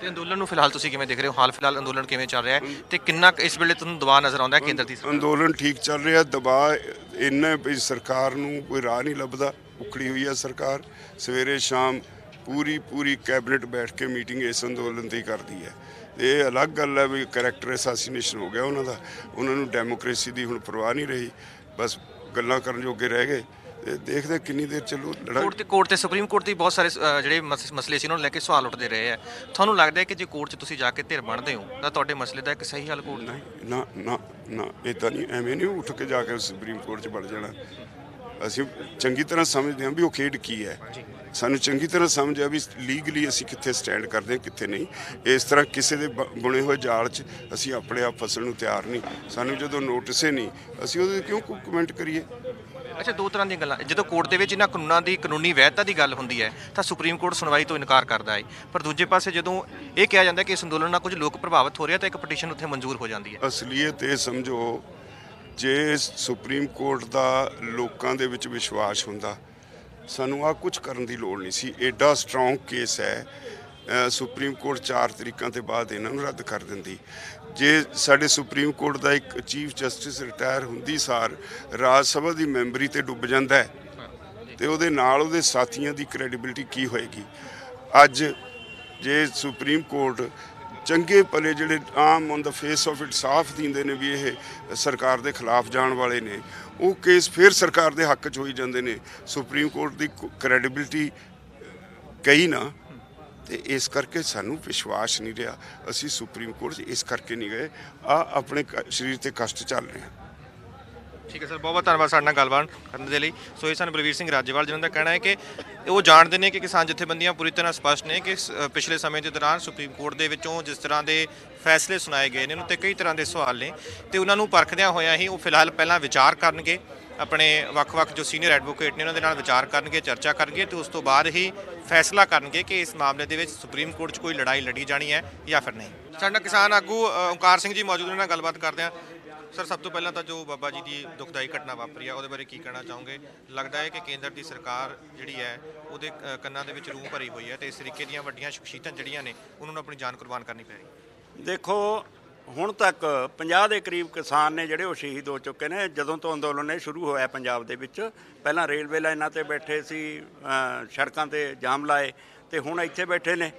ਤੇ ਅੰਦੋਲਨ ਨੂੰ ਫਿਲਹਾਲ ਤੁਸੀਂ ਕਿਵੇਂ ਦੇਖ ਰਹੇ ਹੋ? ਹਾਲ ਫਿਲਹਾਲ ਅੰਦੋਲਨ ਕਿਵੇਂ ਚੱਲ ਰਿਹਾ ਹੈ ਤੇ ਕਿੰਨਾ ਕੁ ਇਸ ਵੇਲੇ ਤੁਹਾਨੂੰ ਦਬਾਅ ਨਜ਼ਰ ਆਉਂਦਾ ਹੈ ਕੇਂਦਰ ਦੀ ਸਰਕਾਰ? ਅੰਦੋਲਨ ਠੀਕ ਚੱਲ ਰਿਹਾ, ਦਬਾਅ ਇੰਨਾ ਵੀ ਸਰਕਾਰ ਨੂੰ ਕੋਈ ਰਾਹ ਨਹੀਂ ਲੱਭਦਾ, ਉਖੜੀ ਹੋਈ ਹੈ ਸਰਕਾਰ। ਸਵੇਰੇ ਸ਼ਾਮ ਪੂਰੀ ਪੂਰੀ ਕੈਬਨਿਟ ਬੈਠ ਕੇ ਮੀਟਿੰਗ ਇਸ ਅੰਦੋਲਨ ਤੇ ਹੀ ਕਰਦੀ ਹੈ। ਇਹ ਅਲੱਗ ਗੱਲ ਹੈ ਵੀ ਕੈਰੈਕਟਰ ਅਸਾਸੀਨੇਸ਼ਨ ਹੋ ਗਿਆ ਉਹਨਾਂ ਦਾ। ਉਹਨਾਂ ਨੂੰ ਡੈਮੋਕ੍ਰੇਸੀ ਦੀ ਹੁਣ ਪਰਵਾਹ ਨਹੀਂ ਰਹੀ। ਬਸ ਗੱਲਾਂ ਕਰਨ ਜੋਗੇ ਰਹਿ ਗਏ। ਤੇ ਦੇਖਦੇ ਕਿੰਨੀ ਦੇਰ ਚੱਲੂ ਲੜਾਈ ਕੋਰਟ ਤੇ ਕੋਰਟ ਤੇ ਸੁਪਰੀਮ ਕੋਰਟ ਦੀ ਬਹੁਤ ਸਾਰੇ ਅ, ਜਿਹੜੇ ਮਸ- ਮਸਲੇ ਸੀ ਉਹਨਾਂ ਨੂੰ ਲੈ ਕੇ ਸਵਾਲ ਉੱਠਦੇ ਰਹੇ ਆ। ਤੁਹਾਨੂੰ ਲੱਗਦਾ ਹੈ ਕਿ ਜੇ ਕੋਰਟ 'ਚ ਤੁਸੀਂ ਜਾ ਕੇ ਧਿਰ ਬਣਦੇ ਹੋ ਤਾਂ ਤੁਹਾਡੇ ਮਸਲੇ ਦਾ ਇੱਕ ਸਹੀ ਹੱਲ ਕੋਰਟ ਨਹੀਂ ਨਾ ਨਾ ਨਾ ਇਦਾਂ ਨਹੀਂ ਐਵੇਂ ਨਹੀਂ ਉੱਠ ਕੇ ਜਾ ਕੇ ਸੁਪਰੀਮ ਕੋਰਟ 'ਚ ਵੜ ਜਾਣਾ। ਅਸੀਂ ਚੰਗੀ ਤਰ੍ਹਾਂ ਸਮਝਦੇ ਹਾਂ ਵੀ ਉਹ ਖੇਡ ਕੀ ਹੈ। ਸਾਨੂੰ ਚੰਗੀ ਤਰ੍ਹਾਂ ਸਮਝ ਆ ਵੀ ਲੀਗਲੀ ਅਸੀਂ ਕਿੱਥੇ ਸਟੈਂਡ ਕਰਦੇ ਹਾਂ ਕਿੱਥੇ ਨਹੀਂ। ਇਸ ਤਰ੍ਹਾਂ ਕਿਸੇ ਦੇ ਬ- ਬੁਣੇ ਹੋਏ ਜਾਲ 'ਚ ਅਸੀਂ ਆਪਣੇ ਆਪ ਫਸਣ ਨੂੰ ਤਿਆਰ ਨਹੀਂ। ਸਾਨੂੰ ਜਦੋਂ ਨੋਟਿਸ ਹੀ ਨਹੀਂ ਅਸੀਂ ਉਹਦੇ ਕਿਉਂ ਕਮੈਂਟ ਕਰੀਏ? ਅੱਛਾ, ਦੋ ਤਰ੍ਹਾਂ ਦੀਆਂ ਗੱਲਾਂ। ਜਦੋਂ ਕੋਰਟ ਦੇ ਵਿੱਚ ਇਹਨਾਂ ਕਾਨੂੰਨਾਂ ਦੀ, ਕਾਨੂੰਨੀ ਵੈਧਤਾ ਦੀ ਗੱਲ ਹੁੰਦੀ ਹੈ, ਤਾਂ ਸੁਪਰੀਮ ਕੋਰਟ ਸੁਣਵਾਈ ਤੋਂ ਇਨਕਾਰ ਕਰਦਾ ਹੈ। ਪਰ ਦੂਜੇ ਪਾਸੇ ਜਦੋਂ ਇਹ ਕਿਹਾ ਜਾਂਦਾ ਕਿ ਇਸ ਅੰਦੋਲਨ ਨਾਲ ਕੁਝ ਲੋਕ ਪ੍ਰਭਾਵਿਤ ਹੋ ਰਹੇ ਆ ਤਾਂ ਇੱਕ ਪਟੀਸ਼ਨ ਉੱਥੇ ਮਨਜ਼ੂਰ ਹੋ ਜਾਂਦੀ ਹੈ। ਅਸਲੀਅਤ ਇਹ ਸਮਝੋ, ਜੇ ਸੁਪਰੀਮ ਕੋਰਟ ਦਾ ਲੋਕਾਂ ਦੇ ਵਿੱਚ ਵਿਸ਼ਵਾਸ ਹੁੰਦਾ, ਸਾਨੂੰ ਆ ਕੁਝ ਕਰਨ ਦੀ ਲੋੜ ਨਹੀਂ ਸੀ। ਐਡਾ ਸਟਰੋਂਗ ਕੇਸ ਹੈ ਸੁਪਰੀਮ ਕੋਰਟ ਚਾਰ ਤਰੀਕਾਂ ਤੇ ਬਾਅਦ ਇਹਨਾਂ ਨੂੰ ਰੱਦ ਕਰ ਦਿੰਦੀ। ਜੇ ਸਾਡੇ ਸੁਪਰੀਮ ਕੋਰਟ ਦਾ ਇੱਕ ਚੀਫ ਜਸਟਿਸ ਰਿਟਾਇਰ ਹੁੰਦੀ ਸਾਰ, ਰਾਜ ਸਭਾ ਦੀ ਮੈਂਬਰੀ ਤੇ ਡੁੱਬ ਜਾਂਦਾ ਹੈ, ਤੇ ਉਹਦੇ ਨਾਲ ਉਹਦੇ ਸਾਥੀਆਂ ਦੀ ਕ੍ਰੈਡੀਬਿਲਟੀ ਕੀ ਹੋਏਗੀ? ਅੱਜ ਜੇ ਸੁਪਰੀਮ ਕੋਰਟ ਚੰਗੇ ਭਲੇ ਜਿਹੜੇ ਆਮ on the face of it ਸਾਫ਼ ਦਿੰਦੇ ਨੇ ਵੀ ਇਹ ਸਰਕਾਰ ਦੇ ਖਿਲਾਫ ਜਾਣ ਵਾਲੇ ਨੇ, ਉਹ ਕੇਸ ਫਿਰ ਸਰਕਾਰ ਦੇ ਹੱਕ 'ਚ ਹੋਈ ਜਾਂਦੇ ਨੇ, ਸੁਪਰੀਮ ਕੋਰਟ ਦੀ ਕ੍ਰੈਡੀਬਿਲਟੀ ਕਹੀ ਨਾ ਤੇ ਇਸ ਕਰਕੇ ਸਾਨੂੰ ਵਿਸ਼ਵਾਸ ਨਹੀਂ ਰਿਹਾ। ਅਸੀਂ ਸੁਪਰੀਮ ਕੋਰਟ 'ਚ ਇਸ ਕਰਕੇ ਨਹੀਂ ਗਏ। ਆ ਆਪਣੇ ਕ- ਸਰੀਰ ਤੇ ਕਸ਼ਟ ਚੱਲ ਰਹੇ ਆ ਠੀਕ ਹੈ ਸਰ ਬਹੁਤ ਬਹੁਤ ਧੰਨਵਾਦ ਸਾਡੇ ਨਾਲ ਗੱਲਬਾਤ ਕਰਨ ਦੇ ਲਈ। ਸੋ ਇਹ ਸਨ ਬਲਵੀਰ ਸਿੰਘ ਰਾਜੇਵਾਲ, ਜਿਨ੍ਹਾਂ ਦਾ ਕਹਿਣਾ ਹੈ ਕਿ ਉਹ ਜਾਣਦੇ ਨੇ ਕਿ ਕਿਸਾਨ ਜਥੇਬੰਦੀਆਂ ਪੂਰੀ ਤਰ੍ਹਾਂ ਸਪਸ਼ਟ ਨੇ ਕਿ ਸ- ਪਿਛਲੇ ਸਮੇਂ ਦੇ ਦੌਰਾਨ ਸੁਪਰੀਮ ਕੋਰਟ ਦੇ ਵਿੱਚੋਂ ਜਿਸ ਤਰ੍ਹਾਂ ਦੇ ਫੈਸਲੇ ਸੁਣਾਏ ਗਏ ਨੇ, ਉਹਨਾਂ ਤੇ ਕਈ ਤਰ੍ਹਾਂ ਦੇ ਸਵਾਲ ਨੇ। ਤੇ ਉਹਨਾਂ ਨੂੰ ਪਰਖਦਿਆਂ ਹੋਇਆਂ ਹੀ ਉਹ ਫਿਲਹਾਲ ਪਹਿਲਾਂ ਵਿਚਾਰ ਕਰਨਗੇ। ਆਪਣੇ ਵੱਖ-ਵੱਖ ਜੋ ਸੀਨੀਅਰ ਐਡਵੋਕੇਟ ਨੇ ਉਹਨਾਂ ਦੇ ਨਾਲ ਵਿਚਾਰ ਕਰਨਗੇ ਚਰਚਾ ਕਰਨਗੇ ਤੇ ਉਸ ਤੋਂ ਬਾਅਦ ਹੀ ਫੈਸਲਾ ਕਰਨਗੇ ਕਿ ਇਸ ਮਾਮਲੇ ਦੇ ਵਿੱਚ ਸੁਪਰੀਮ ਕੋਰਟ 'ਚ ਕੋਈ ਲੜਾਈ ਲੜੀ ਜਾਣੀ ਹੈ ਜਾਂ ਫਿਰ ਨਹੀਂ। ਸਾਡੇ ਕਿਸਾਨ ਆਗੂ ਓਂਕਾਰ ਸਿੰਘ ਜੀ ਮੌਜੂਦ ਨੇ ਨਾਲ ਗੱਲਬਾਤ ਕਰਦੇ ਹਾਂ। ਸਰ ਸਭ ਤੋਂ ਪਹਿਲਾਂ ਤਾਂ ਜੋ ਬਾਬਾ ਜੀ ਦੀ ਦੁਖਦਾਈ ਘਟਨਾ ਵਾਪਰੀ ਆ ਉਹਦੇ ਬਾਰੇ ਕੀ ਕਹਿਣਾ ਚਾਹੋਗੇ? ਲੱਗਦਾ ਹੈ ਕਿ ਕੇਂਦਰ ਦੀ ਸਰਕਾਰ ਜਿਹੜੀ ਹੈ ਉਹਦੇ ਕੰਨਾਂ ਦੇ ਵਿੱਚ ਰੂਹ ਭਰੀ ਹੋਈ ਹੈ ਤੇ ਇਸ ਤਰੀਕੇ ਦੀਆਂ ਵੱਡੀਆਂ ਸ਼ਖਸੀਅਤਾਂ ਜਿਹੜੀਆਂ ਨੇ ਉਹਨਾਂ ਨੂੰ ਆਪਣੀ ਜਾਨ ਕੁਰਬਾਨ ਕਰਨੀ ਪੈ ਰਹੀ ਦੇਖੋ ਹੁਣ ਤੱਕ 50 ਦੇ ਕਰੀਬ ਕਿਸਾਨ ਨੇ ਜਿਹੜੇ ਉਹ ਸ਼ਹੀਦ ਹੋ ਚੁੱਕੇ ਨੇ, ਜਦੋਂ ਤੋਂ ਅੰਦੋਲਨ ਇਹ ਸ਼ੁਰੂ ਹੋਇਆ ਪੰਜਾਬ ਦੇ ਵਿੱਚ, ਪਹਿਲਾਂ ਰੇਲਵੇ ਲਾਈਨਾਂ ਤੇ ਬੈਠੇ ਸੀ ਸੜਕਾਂ ਤੇ ਜਾਮ ਲਾਏ ਤੇ ਹੁਣ ਇੱਥੇ ਬੈਠੇ ਨੇ।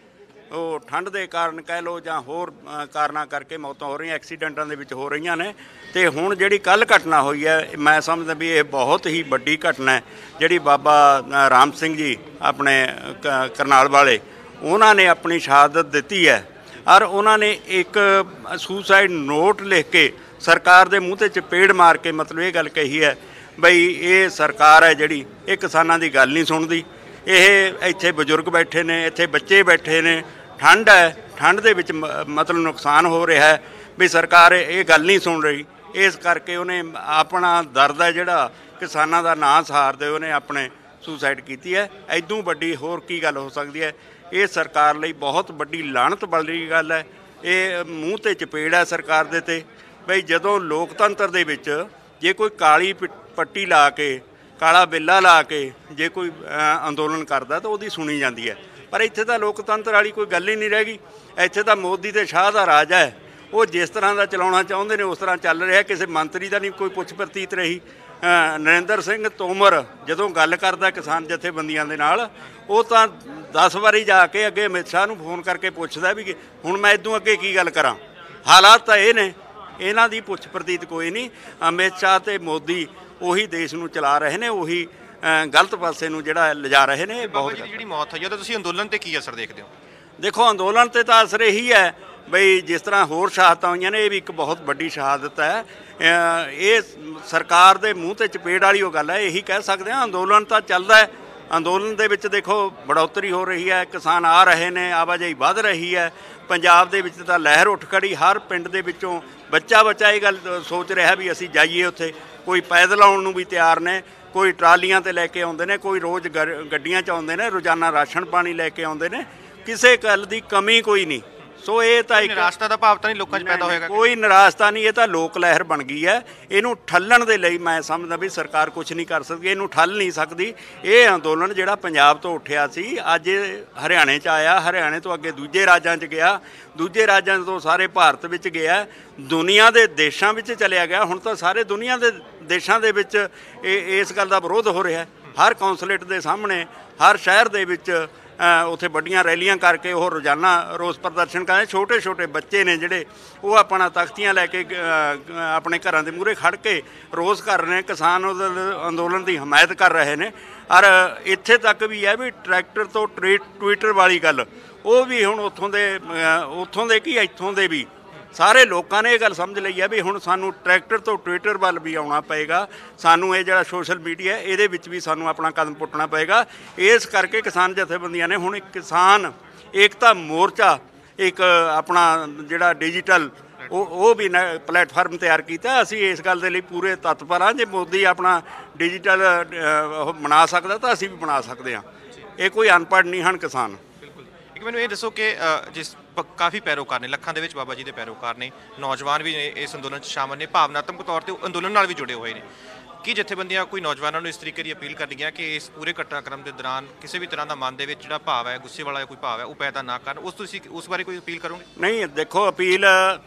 ਉਹ ਠੰਡ ਦੇ ਕਾਰਨ ਕਹਿ ਲੋ ਜਾਂ ਹੋਰ ਕਾਰਨਾਂ ਕਰਕੇ ਮੌਤਾਂ ਹੋ ਰਹੀਆਂ, ਐਕਸੀਡੈਂਟਾਂ ਦੇ ਵਿੱਚ ਹੋ ਰਹੀਆਂ ਨੇ। ਤੇ ਹੁਣ ਜਿਹੜੀ ਕੱਲ ਘਟਨਾ ਹੋਈ ਹੈ, ਮੈਂ ਸਮਝਦਾ ਵੀ ਇਹ ਬਹੁਤ ਹੀ ਵੱਡੀ ਘਟਨਾ ਹੈ, ਜਿਹੜੀ ਬਾਬਾ ਰਾਮ ਸਿੰਘ ਜੀ ਆਪਣੇ ਕ- ਕਰਨਾਲ ਵਾਲੇ, ਉਹਨਾਂ ਨੇ ਆਪਣੀ ਸ਼ਹਾਦਤ ਦਿੱਤੀ ਹੈ। ਔਰ ਉਹਨਾਂ ਨੇ ਇੱਕ ਸੁਸਾਈਡ ਨੋਟ ਲਿਖ ਕੇ ਸਰਕਾਰ ਦੇ ਮੂੰਹ ਤੇ ਚਪੇੜ ਮਾਰ ਕੇ ਮਤਲਬ ਇਹ ਗੱਲ ਕਹੀ ਹੈ, ਬਈ ਇਹ ਸਰਕਾਰ ਹੈ ਜਿਹੜੀ ਇਹ ਕਿਸਾਨਾਂ ਦੀ ਗੱਲ ਨਹੀਂ ਸੁਣਦੀ। ਇਹ ਇੱਥੇ ਬਜ਼ੁਰਗ ਬੈਠੇ ਨੇ, ਇੱਥੇ ਬੱਚੇ ਬੈਠੇ ਨੇ, ਠੰਡ ਹੈ, ਠੰਡ ਦੇ ਵਿੱਚ ਮ- ਮਤਲਬ ਨੁਕਸਾਨ ਹੋ ਰਿਹਾ ਹੈ ਵੀ ਸਰਕਾਰ ਇਹ ਗੱਲ ਨਹੀਂ ਸੁਣ ਰਹੀ। ਇਸ ਕਰਕੇ ਉਹਨੇ ਆਪਣਾ ਦਰਦ ਹੈ ਜਿਹੜਾ ਕਿਸਾਨਾਂ ਦਾ ਨਾਂ ਸਹਾਰਦੇ ਉਹਨੇ ਆਪਣੇ ਸੁਸਾਈਡ ਕੀਤੀ ਹੈ। ਐਦੋਂ ਵੱਡੀ ਹੋਰ ਕੀ ਗੱਲ ਹੋ ਸਕਦੀ ਹੈ? ਇਹ ਸਰਕਾਰ ਲਈ ਬਹੁਤ ਵੱਡੀ ਲਾਹਨਤ ਵਾਲੀ ਗੱਲ ਹੈ। ਇਹ ਮੂੰਹ ਤੇ ਚਪੇੜ ਹੈ ਸਰਕਾਰ ਦੇ ਤੇ। ਬਈ ਜਦੋਂ ਲੋਕਤੰਤਰ ਦੇ ਵਿੱਚ ਜੇ ਕੋਈ ਕਾਲੀ ਪੱਟੀ ਲਾ ਕੇ, ਕਾਲਾ ਬਿੱਲਾ ਲਾ ਕੇ ਜੇ ਕੋਈ ਅੰਦੋਲਨ ਕਰਦਾ ਤਾਂ ਉਹਦੀ ਸੁਣੀ ਜਾਂਦੀ ਹੈ। ਪਰ ਇੱਥੇ ਤਾਂ ਲੋਕਤੰਤਰ ਵਾਲੀ ਕੋਈ ਗੱਲ ਹੀ ਨਹੀਂ ਰਹਿ ਗਈ। ਇੱਥੇ ਤਾਂ ਮੋਦੀ ਤੇ ਸ਼ਾਹ ਦਾ ਰਾਜ ਹੈ। ਉਹ ਜਿਸ ਤਰ੍ਹਾਂ ਦਾ ਚਲਾਉਣਾ ਚਾਹੁੰਦੇ ਨੇ, ਉਸ ਤਰ੍ਹਾਂ ਚੱਲ ਰਿਹਾ। ਕਿਸੇ ਮੰਤਰੀ ਦਾ ਨਹੀਂ ਕੋਈ ਪੁੱਛ ਪ੍ਰਤੀਤ ਰਹੀ। ਨਰਿੰਦਰ ਸਿੰਘ ਤੋਮਰ ਜਦੋਂ ਗੱਲ ਕਰਦਾ ਕਿਸਾਨ ਜਥੇਬੰਦੀਆਂ ਦੇ ਨਾਲ ਉਹ ਤਾਂ 10 ਵਾਰੀ ਜਾ ਕੇ ਅੱਗੇ ਅਮਿਤ ਸ਼ਾਹ ਨੂੰ ਫੋਨ ਕਰਕੇ ਪੁੱਛਦਾ ਵੀ ਹੁਣ ਮੈਂ ਇਦੋਂ ਅੱਗੇ ਕੀ ਗੱਲ ਕਰਾਂ? ਹਾਲਾਤ ਤਾਂ ਇਹ ਨੇ ਇਹਨਾਂ ਦੀ ਪੁੱਛ ਪ੍ਰਤੀਤ ਕੋਈ ਨਹੀਂ। ਅਮਿਤ ਸ਼ਾਹ ਤੇ ਮੋਦੀ ਉਹੀ ਦੇਸ਼ ਨੂੰ ਚਲਾ ਰਹੇ ਨੇ ਉਹੀ ਗਲਤ ਪਾਸੇ ਨੂੰ ਜਿਹੜਾ ਲਿਜਾ ਰਹੇ ਨੇ ਬਹੁਤ ਜਿਹੜੀ ਮੌਤ ਹੋਈ ਤਾਂ ਤੁਸੀਂ ਅੰਦੋਲਨ ਤੇ ਕੀ ਅਸਰ ਦੇਖਦੇ ਹੋ? ਦੇਖੋ ਅੰਦੋਲਨ ਤੇ ਤਾਂ ਅਸਰ ਇਹੀ ਹੈ ਬਈ ਜਿਸ ਤਰ੍ਹਾਂ ਹੋਰ ਸ਼ਹਾਦਤਾਂ ਹੋਈਆਂ ਨੇ, ਇਹ ਵੀ ਇੱਕ ਬਹੁਤ ਵੱਡੀ ਸ਼ਹਾਦਤ ਹੈ। ਇਹ ਸਰਕਾਰ ਦੇ ਮੂੰਹ ਤੇ ਚਪੇੜ ਵਾਲੀ ਉਹ ਗੱਲ ਹੈ, ਇਹੀ ਕਹਿ ਸਕਦੇ ਹਾਂ, ਅੰਦੋਲਨ ਤਾਂ ਚੱਲਦਾ ਹੈ। ਅੰਦੋਲਨ ਦੇ ਵਿੱਚ ਦੇਖੋ ਬੜੋਤਰੀ ਹੋ ਰਹੀ ਹੈ, ਕਿਸਾਨ ਆ ਰਹੇ ਨੇ, ਆਵਾਜਾਈ ਵੱਧ ਰਹੀ ਹੈ। ਪੰਜਾਬ ਦੇ ਵਿੱਚ ਤਾਂ ਲਹਿਰ ਉੱਠ ਖੜੀ, ਹਰ ਪਿੰਡ ਦੇ ਵਿੱਚੋਂ ਬੱਚਾ ਬੱਚਾ ਇਹ ਗੱਲ ਸੋਚ ਰਿਹਾ ਵੀ ਅਸੀਂ ਜਾਈਏ ਉੱਥੇ। ਕੋਈ ਪੈਦਲ ਆਉਣ ਨੂੰ ਵੀ ਤਿਆਰ ਨੇ, ਕੋਈ ਟਰਾਲੀਆਂ ਤੇ ਲੈ ਕੇ ਆਉਂਦੇ ਨੇ, ਕੋਈ ਰੋਜ਼ ਗਰ- ਗੱਡੀਆਂ 'ਚ ਆਉਂਦੇ ਨੇ, ਰੋਜ਼ਾਨਾ ਰਾਸ਼ਨ ਪਾਣੀ ਲੈ ਕੇ ਆਉਂਦੇ ਨੇ। ਕਿਸੇ ਗੱਲ ਦੀ ਕਮੀ ਕੋਈ ਨਹੀਂ। ਸੋ ਇਹ ਤਾਂ ਇੱਕ ਨਿਰਾਸ਼ਤਾ ਦਾ ਭਾਵ ਤਾਂ ਨਹੀਂ ਲੋਕਾਂ 'ਚ ਪੈਦਾ ਹੋਏਗਾ ਕੋਈ ਨਿਰਾਸ਼ਤਾ ਨਹੀਂ ਇਹ ਤਾਂ ਲੋਕ ਲਹਿਰ ਬਣ ਗਈ ਹੈ। ਇਹਨੂੰ ਠੱਲਣ ਦੇ ਲਈ ਮੈਂ ਸਮਝਦਾ ਵੀ ਸਰਕਾਰ ਕੁਝ ਨਹੀਂ ਕਰ ਸਕਦੀ ਇਹਨੂੰ ਠੱਲ ਨਹੀਂ ਸਕਦੀ। ਇਹ ਅੰਦੋਲਨ ਜਿਹੜਾ ਪੰਜਾਬ ਤੋਂ ਉੱਠਿਆ ਸੀ ਅੱਜ ਹਰਿਆਣੇ 'ਚ ਆਇਆ ਹਰਿਆਣੇ ਤੋਂ ਅੱਗੇ ਦੂਜੇ ਰਾਜਾਂ 'ਚ ਗਿਆ ਦੂਜੇ ਰਾਜਾਂ ਤੋਂ ਸਾਰੇ ਭਾਰਤ ਵਿੱਚ ਗਿਆ ਦੁਨੀਆ ਦੇ ਦੇਸ਼ਾਂ ਵਿੱਚ ਚਲਿਆ ਗਿਆ। ਹੁਣ ਤਾਂ ਸਾਰੇ ਦੁਨੀਆ ਦੇ ਦੇਸ਼ਾਂ ਦੇ ਵਿੱਚ ਇਹ ਇਸ ਗੱਲ ਦਾ ਵਿਰੋਧ ਹੋ ਰਿਹਾ ਹੈ। ਹਰ ਕੌਂਸੂਲੇਟ ਦੇ ਸਾਹਮਣੇ ਹਰ ਸ਼ਹਿਰ ਦੇ ਵਿੱਚ ਉੱਥੇ ਵੱਡੀਆਂ ਰੈਲੀਆਂ ਕਰਕੇ ਉਹ ਰੋਜ਼ਾਨਾ ਰੋਸ ਪ੍ਰਦਰਸ਼ਨ ਕਰਦੇ ਛੋਟੇ ਛੋਟੇ ਬੱਚੇ ਨੇ ਜਿਹੜੇ, ਉਹ ਆਪਣਾ ਤਖਤੀਆਂ ਲੈ ਕੇ ਆਪਣੇ ਘਰਾਂ ਦੇ ਮੂਹਰੇ ਖੜ ਕੇ ਰੋਸ ਕਰ ਰਹੇ ਨੇ। ਕਿਸਾਨ ਉਹਦੇ ਅੰਦੋਲਨ ਦੀ ਹਮਾਇਤ ਕਰ ਰਹੇ ਨੇ। ਔਰ ਇੱਥੇ ਤੱਕ ਵੀ ਹੈ ਵੀ ਟਰੈਕਟਰ ਤੋਂ ਟਵੀ- ਟਵਿੱਟਰ ਵਾਲੀ ਗੱਲ। ਉਹ ਵੀ ਹੁਣ ਉੱਥੋਂ ਦੇ ਉੱਥੋਂ ਦੇ ਕੀ ਇੱਥੋਂ ਦੇ ਵੀ। ਸਾਰੇ ਲੋਕਾਂ ਨੇ ਇਹ ਗੱਲ ਸਮਝ ਲਈ ਹੈ ਵੀ ਹੁਣ ਸਾਨੂੰ ਟਰੈਕਟਰ ਤੋਂ ਟਵਿੱਟਰ ਵੱਲ ਵੀ ਆਉਣਾ ਪਏਗਾ। ਸਾਨੂੰ ਇਹ ਜਿਹੜਾ ਸੋਸ਼ਲ ਮੀਡੀਆ ਹੈ, ਇਹਦੇ ਵਿੱਚ ਵੀ ਸਾਨੂੰ ਆਪਣਾ ਕਦਮ ਪੁੱਟਣਾ ਪਏਗਾ। ਇਸ ਕਰਕੇ ਕਿਸਾਨ ਜਥੇਬੰਦੀਆਂ ਨੇ ਹੁਣ ਇੱਕ ਕਿਸਾਨ ਏਕਤਾ ਮੋਰਚਾ, ਇੱਕ ਆਪਣਾ ਜਿਹੜਾ ਡਿਜੀਟਲ, ਉਹ ਉਹ ਵੀ ਨ- ਪਲੇਟਫਾਰਮ ਤਿਆਰ ਕੀਤਾ। ਅਸੀਂ ਇਸ ਗੱਲ ਦੇ ਲਈ ਪੂਰੇ ਤਤਪਰ ਹਾਂ। ਜੇ ਮੋਦੀ ਆਪਣਾ ਡਿਜੀਟਲ ਉਹ ਬਣਾ ਸਕਦਾ ਤਾਂ ਅਸੀਂ ਵੀ ਬਣਾ ਸਕਦੇ ਹਾਂ। ਇਹ ਕੋਈ ਅਨਪੜ੍ਹ ਨਹੀਂ ਹਨ ਕਿਸਾਨ। ਇੱਕ ਮੈਨੂੰ ਇਹ ਦੱਸੋ ਕਿ ਅ, ਜਿਸ ਪ- ਕਾਫੀ ਪੈਰੋਕਾਰ ਨੇ ਲੱਖਾਂ ਦੇ ਵਿੱਚ ਬਾਬਾ ਜੀ ਦੇ ਪੈਰੋਕਾਰ ਨੇ ਨੌਜਵਾਨ ਵੀ ਨੇ ਇਸ ਅੰਦੋਲਨ 'ਚ ਸ਼ਾਮਲ ਨੇ ਭਾਵਨਾਤਮਕ ਤੌਰ ਤੇ ਉਹ ਅੰਦੋਲਨ ਨਾਲ ਵੀ ਜੁੜੇ ਹੋਏ ਨੇ। ਕੀ ਜਥੇਬੰਦੀਆਂ ਕੋਈ ਨੌਜਵਾਨਾਂ ਨੂੰ ਇਸ ਤਰੀਕੇ ਦੀ ਅਪੀਲ ਕਰਦੀਆਂ ਕਿ ਇਸ ਪੂਰੇ ਘਟਨਾਕ੍ਰਮ ਦੇ ਦੌਰਾਨ ਕਿਸੇ ਵੀ ਤਰ੍ਹਾਂ ਦਾ ਮਨ ਦੇ ਵਿੱਚ ਜਿਹੜਾ ਭਾਵ ਹੈ ਗੁੱਸੇ ਵਾਲਾ ਕੋਈ ਭਾਵ ਹੈ ਉਹ ਪੈਦਾ ਨਾ ਕਰਨ? ਉਸ ਤੁਸੀਂ ਉਸ ਬਾਰੇ ਕੋਈ ਅਪੀਲ ਕਰੋਗੇ? ਨਹੀਂ ਦੇਖੋ ਅਪੀਲ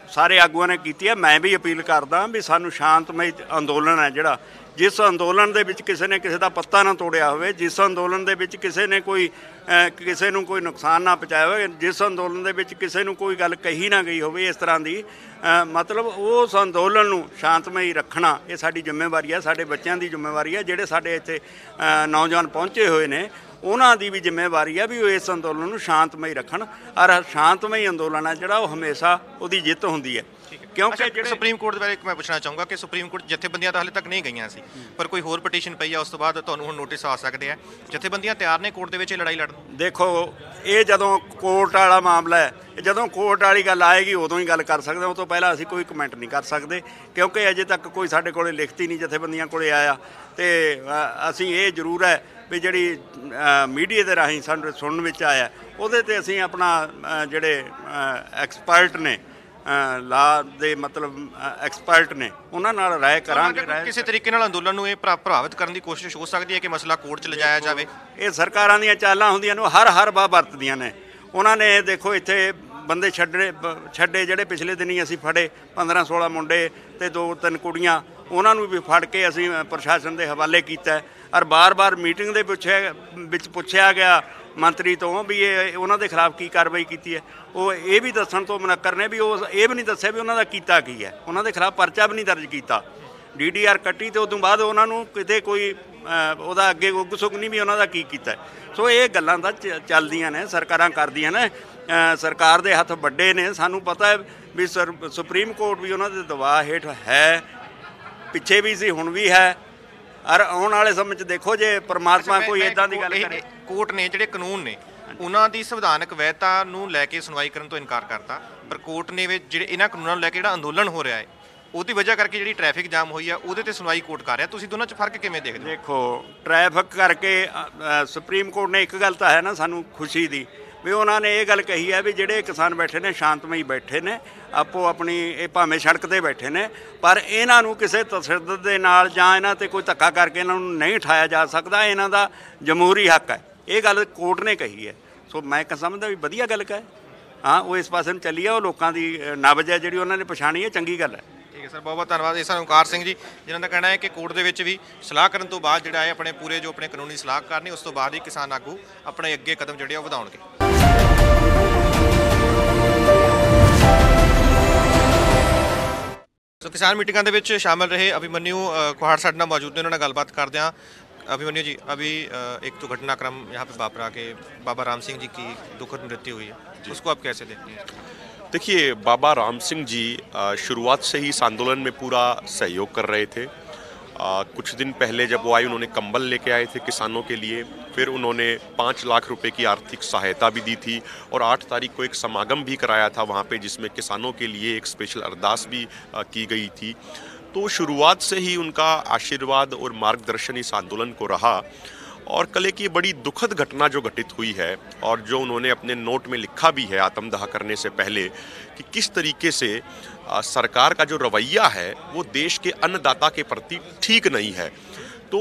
ਸਾਰੇ ਆਗੂਆਂ ਨੇ ਕੀਤੀ ਹੈ। ਮੈਂ ਵੀ ਅਪੀਲ ਕਰਦਾ ਵੀ ਸਾਨੂੰ ਸ਼ਾਂਤਮਈ ਅੰਦੋਲਨ ਹੈ ਜਿਹੜਾ ਜਿਸ ਅੰਦੋਲਨ ਦੇ ਵਿੱਚ ਕਿਸੇ ਨੇ ਕਿਸੇ ਦਾ ਪੱਤਾ ਨਾ ਤੋੜਿਆ ਹੋਵੇ, ਜਿਸ ਅੰਦੋਲਨ ਦੇ ਵਿੱਚ ਕਿਸੇ ਨੇ ਕੋਈ ਕਿਸੇ ਨੂੰ ਕੋਈ ਨੁਕਸਾਨ ਨਾ ਪਹੁੰਚਾਇਆ ਹੋਵੇ, ਜਿਸ ਅੰਦੋਲਨ ਦੇ ਵਿੱਚ ਕਿਸੇ ਨੂੰ ਕੋਈ ਗੱਲ ਕਹੀ ਨਾ ਗਈ ਹੋਵੇ, ਇਸ ਤਰ੍ਹਾਂ ਦੀ ਮਤਲਬ ਉਸ ਅੰਦੋਲਨ ਨੂੰ ਸ਼ਾਂਤਮਈ ਰੱਖਣਾ, ਇਹ ਸਾਡੀ ਜ਼ਿੰਮੇਵਾਰੀ ਹੈ, ਸਾਡੇ ਬੱਚਿਆਂ ਦੀ ਜ਼ਿੰਮੇਵਾਰੀ ਹੈ, ਜਿਹੜੇ ਸਾਡੇ ਇੱਥੇ ਨੌਜਵਾਨ ਪਹੁੰਚੇ ਹੋਏ ਨੇ, ਉਹਨਾਂ ਦੀ ਵੀ ਜ਼ਿੰਮੇਵਾਰੀ ਆ ਵੀ ਉਹ ਇਸ ਅੰਦੋਲਨ ਨੂੰ ਸ਼ਾਂਤਮਈ ਰੱਖਣ, ਔਰ ਸ਼ਾਂਤਮਈ ਅੰਦੋਲਨ ਹੈ ਜਿਹੜਾ ਉਹ ਹਮੇਸ਼ਾ ਉਹਦੀ ਜਿੱਤ ਹੁੰਦੀ ਹੈ। ਕਿਉਂਕਿ ਜਿਹੜੇ ਸੁਪਰੀਮ ਕੋਰਟ ਦੇ ਬਾਰੇ ਇੱਕ ਮੈਂ ਪੁੱਛਣਾ ਚਾਹੂੰਗਾ ਕਿ ਸੁਪਰੀਮ ਕੋਰਟ ਜਥੇਬੰਦੀਆਂ ਤਾਂ ਹਾਲੇ ਤੱਕ ਨਹੀਂ ਗਈਆਂ ਸੀ ਪਰ ਕੋਈ ਹੋਰ ਪਟੀਸ਼ਨ ਪਈ ਆ ਉਸ ਤੋਂ ਬਾਅਦ ਤੁਹਾਨੂੰ ਹੁਣ ਨੋਟਿਸ ਆ ਸਕਦੇ ਆ। ਜਥੇਬੰਦੀਆਂ ਤਿਆਰ ਨੇ ਕੋਰਟ ਦੇ ਵਿੱਚ ਇਹ ਲੜਾਈ ਲੜਨ ਦੇਖੋ ਇਹ ਜਦੋਂ ਕੋਰਟ ਵਾਲਾ ਮਾਮਲਾ ਹੈ ਜਦੋਂ ਕੋਰਟ ਵਾਲੀ ਗੱਲ ਆਏਗੀ ਉਦੋਂ ਹੀ ਗੱਲ ਕਰ ਸਕਦੇ ਹਾਂ। ਉਹ ਤੋਂ ਪਹਿਲਾਂ ਅਸੀਂ ਕੋਈ ਕਮੈਂਟ ਨਹੀਂ ਕਰ ਸਕਦੇ ਕਿਉਂਕਿ ਅਜੇ ਤੱਕ ਕੋਈ ਸਾਡੇ ਕੋਲੇ ਲਿਖਤੀ ਨਹੀਂ ਜਥੇਬੰਦੀਆਂ ਕੋਲੇ ਆਇਆ। ਤੇ ਅਸੀਂ ਇਹ ਜ਼ਰੂਰ ਹੈ ਵੀ ਜਿਹੜੀ ਮੀਡੀਆ ਦੇ ਰਾਹੀਂ ਸਾਨੂੰ ਸੁਣਨ ਵਿੱਚ ਆਇਆ ਉਹਦੇ ਤੇ ਅਸੀਂ ਆਪਣਾ ਜਿਹੜੇ ਐਕਸਪਰਟ ਨੇ ਲਾ ਦੇ ਮਤਲਬ ਐਕਸਪਰਟ ਨੇ। ਉਹਨਾਂ ਨਾਲ ਰਾਏ ਕਰਾਂਗੇ ਰਾਏ ਕਿਸੇ ਤਰੀਕੇ ਨਾਲ ਅੰਦੋਲਨ ਨੂੰ ਇਹ ਪ੍ਰਾ- ਪ੍ਰਭਾਵਿਤ ਕਰਨ ਦੀ ਕੋਸ਼ਿਸ਼ ਹੋ ਸਕਦੀ ਹੈ ਕਿ ਮਸਲਾ ਕੋਰਟ 'ਚ ਲਿਜਾਇਆ ਜਾਵੇ? ਇਹ ਸਰਕਾਰਾਂ ਦੀਆਂ ਚਾਲਾਂ ਹੁੰਦੀਆਂ ਨੇ ਉਹ ਹਰ ਹਰ ਵਾਰ ਵਰਤਦੀਆਂ ਨੇ। ਉਹਨਾਂ ਨੇ ਦੇਖੋ ਇੱਥੇ ਬੰਦੇ ਛੱਡੇ ਬ- ਛੱਡੇ ਜਿਹੜੇ ਪਿਛਲੇ ਦਿਨੀ ਅਸੀਂ ਫੜੇ 15 16 ਮੁੰਡੇ ਤੇ ਦੋ ਤਿੰਨ ਕੁੜੀਆਂ ਉਹਨਾਂ ਨੂੰ ਵੀ ਫੜ ਕੇ ਅਸੀਂ ਪ੍ਰਸ਼ਾਸਨ ਦੇ ਹਵਾਲੇ ਕੀਤਾ। ਔਰ ਬਾਰ-ਬਾਰ ਮੀਟਿੰਗ ਦੇ ਪੁੱਛਿਆ ਵਿੱਚ ਪੁੱਛਿਆ ਗਿਆ ਮੰਤਰੀ ਤੋਂ ਵੀ ਇਹ ਉਹਨਾਂ ਦੇ ਖਿਲਾਫ ਕੀ ਕਾਰਵਾਈ ਕੀਤੀ ਹੈ। ਉਹ ਇਹ ਵੀ ਦੱਸਣ ਤੋਂ ਮੁਨੱਕਰ ਨੇ ਵੀ ਉਹ ਇਹ ਵੀ ਨਹੀਂ ਦੱਸਿਆ ਵੀ ਉਹਨਾਂ ਦਾ ਕੀਤਾ ਕੀ ਹੈ। ਉਹਨਾਂ ਦੇ ਖਿਲਾਫ ਪਰਚਾ ਵੀ ਨਹੀਂ ਦਰਜ ਕੀਤਾ। ਡੀਡੀਆਰ ਕੱਟੀ ਤੇ ਉਦੋਂ ਬਾਅਦ ਉਹਨਾਂ ਨੂੰ ਕਿਤੇ ਕੋਈ ਉਹਦਾ ਅੱਗੇ ਉੱਗ ਸੁੱਗ ਨਹੀਂ ਵੀ ਉਹਨਾਂ ਦਾ ਕੀ ਕੀਤਾ। ਸੋ ਇਹ ਗੱਲਾਂ ਤਾਂ ਚ- ਚੱਲਦੀਆਂ ਨੇ, ਸਰਕਾਰਾਂ ਕਰਦੀਆਂ ਨੇ। ਸਰਕਾਰ ਦੇ ਹੱਥ ਵੱਡੇ ਨੇ। ਸਾਨੂੰ ਪਤਾ ਹੈ ਵੀ ਸਰ- ਸੁਪਰੀਮ ਕੋਰਟ ਵੀ ਉਹਨਾਂ ਦੇ ਦਬਾਅ ਹੇਠ ਹੈ। ਪਿੱਛੇ ਵੀ ਸੀ, ਹੁਣ ਵੀ ਹੈ। ਔਰ ਆਉਣ ਵਾਲੇ ਸਮੇਂ 'ਚ ਦੇਖੋ ਜੇ ਪ੍ਰਮਾਤਮਾ ਕੋਈ ਇਦਾਂ ਦੀ ਗੱਲ ਕਰੇ। ਕੋਰਟ ਨੇ ਜਿਹੜੇ ਕਾਨੂੰਨ ਨੇ ਉਹਨਾਂ ਦੀ ਸੰਵਿਧਾਨਕ ਵੈਧਤਾ ਨੂੰ ਲੈ ਕੇ ਸੁਣਵਾਈ ਕਰਨ ਤੋਂ ਇਨਕਾਰ ਕਰਤਾ। ਪਰ ਕੋਰਟ ਨੇ ਵੀ ਜਿਹੜੇ ਇਹਨਾਂ ਕਾਨੂੰਨਾਂ ਨੂੰ ਲੈ ਕੇ ਜਿਹੜਾ ਅੰਦੋਲਨ ਹੋ ਰਿਹਾ ਹੈ ਉਹਦੀ ਵਜ੍ਹਾ ਕਰਕੇ ਜਿਹੜੀ ਟ੍ਰੈਫਿਕ ਜਾਮ ਹੋਈ ਆ ਉਹਦੇ ਤੇ ਸੁਣਵਾਈ ਕੋਰਟ ਕਰ ਰਿਹਾ। ਤੁਸੀਂ ਦੋਨਾਂ 'ਚ ਫ਼ਰਕ ਕਿਵੇਂ ਦੇਖਦੇ ਹੋ? ਦੇਖੋ ਟ੍ਰੈਫਿਕ ਕਰਕੇ ਸੁਪਰੀਮ ਕੋਰਟ ਨੇ ਇੱਕ ਗੱਲ ਤਾਂ ਹੈ ਨਾ ਸਾਨੂੰ ਖੁਸ਼ੀ ਦੀ ਵੀ ਉਹਨਾਂ ਨੇ ਇਹ ਗੱਲ ਕਹੀ ਹੈ ਵੀ ਜਿਹੜੇ ਕਿਸਾਨ ਬੈਠੇ ਨੇ, ਸ਼ਾਂਤਮਈ ਬੈਠੇ ਨੇ, ਆਪੋ ਆਪਣੀ ਇਹ ਭਾਵੇਂ ਸੜਕ ਤੇ ਬੈਠੇ ਨੇ, ਪਰ ਇਹਨਾਂ ਨੂੰ ਕਿਸੇ ਤਸ਼ੱਦਦ ਦੇ ਨਾਲ ਜਾਂ ਇਹਨਾਂ ਤੇ ਕੋਈ ਧੱਕਾ ਕਰਕੇ ਇਹਨਾਂ ਨੂੰ ਨਹੀਂ ਠਾਇਆ ਜਾ ਸਕਦਾ, ਇਹਨਾਂ ਦਾ ਜਮਹੂਰੀ ਹੱਕ ਹੈ। ਇਹ ਗੱਲ ਕੋਰਟ ਨੇ ਕਹੀ ਹੈ। ਸੋ ਮੈਂ ਕ ਸਮਝਦਾ ਵੀ ਵਧੀਆ ਗੱਲ ਕਹੇ। ਹਾਂ, ਉਹ ਇਸ ਪਾਸੇ ਨੂੰ ਚੱਲੀ ਆ ਉਹ ਲੋਕਾਂ ਦੀ ਨਬਜ਼ ਹੈ ਜਿਹੜੀ ਉਹਨਾਂ ਨੇ ਪਛਾਣੀ ਹੈ, ਚੰਗੀ ਗੱਲ ਹੈ। ਠੀਕ ਹੈ ਸਰ ਬਹੁਤ ਬਹੁਤ ਧੰਨਵਾਦ ਇਹ ਸਾਨੂੰ ਓਂਕਾਰ ਸਿੰਘ ਜੀ ਜਿਨ੍ਹਾਂ ਦਾ ਕਹਿਣਾ ਹੈ ਕਿ ਕੋਰਟ ਦੇ ਵਿੱਚ ਵੀ ਸਲਾਹ ਕਰਨ ਤੋਂ ਬਾਅਦ ਜਿਹੜਾ ਹੈ ਆਪਣੇ ਪੂਰੇ ਜੋ ਆਪਣੇ ਕਾਨੂੰਨੀ ਸਲਾਹਕਾਰ ਨੇ ਉਸ ਤੋਂ ਬਾਅਦ ਹੀ ਕਿਸਾਨ ਆਗੂ ਆਪਣੇ ਅੱਗੇ ਕਦਮ ਜਿਹੜੇ ਆ ਉਹ ਵਧਾਉਣਗੇ ਸੋ ਕਿਸਾਨ ਮੀਟਿੰਗਾਂ ਦੇ ਵਿੱਚ ਸ਼ਾਮਲ ਰਹੇ ਅਭਿਮਨਿਊ ਅ, ਕੁਹਾੜ ਸਾਡੇ ਨਾਲ ਮੌਜੂਦ ਨੇ ਉਹਨਾਂ ਨਾਲ ਗੱਲਬਾਤ ਕਰਦੇ ਹਾਂ अभिमन्यु जी अभी अ, एक तो घटनाक्रम यहाँ पे बापरा के बाबा राम सिंह जी की दुखद मृत्यु हुई है उसको आप कैसे देखते हैं देखिए बाबा राम सिंह जी शुरुआत से ही इस आंदोलन में पूरा सहयोग कर रहे थे। अ, कुछ दिन पहले जब वो आए उन्होंने कंबल लेके आए थे किसानों के लिए। फिर उन्होंने पाँच लाख रुपए की आर्थिक सहायता भी दी थी और आठ तारीख को एक समागम भी कराया था वहाँ पे जिसमें किसानों के लिए एक स्पेशल अरदास भी अ, की गई थी। तो शुरुआत से ही उनका आशीर्वाद और मार्गदर्शन इस आंदोलन को रहा। और कल ये बड़ी दुखद घटना जो घटित हुई है और जो उन्होंने अपने नोट में लिखा भी है आत्मदाह करने से पहले कि किस तरीके से सरकार का जो रवैया है, वो देश के अन्नदाता के प्रति ठीक नहीं है। तो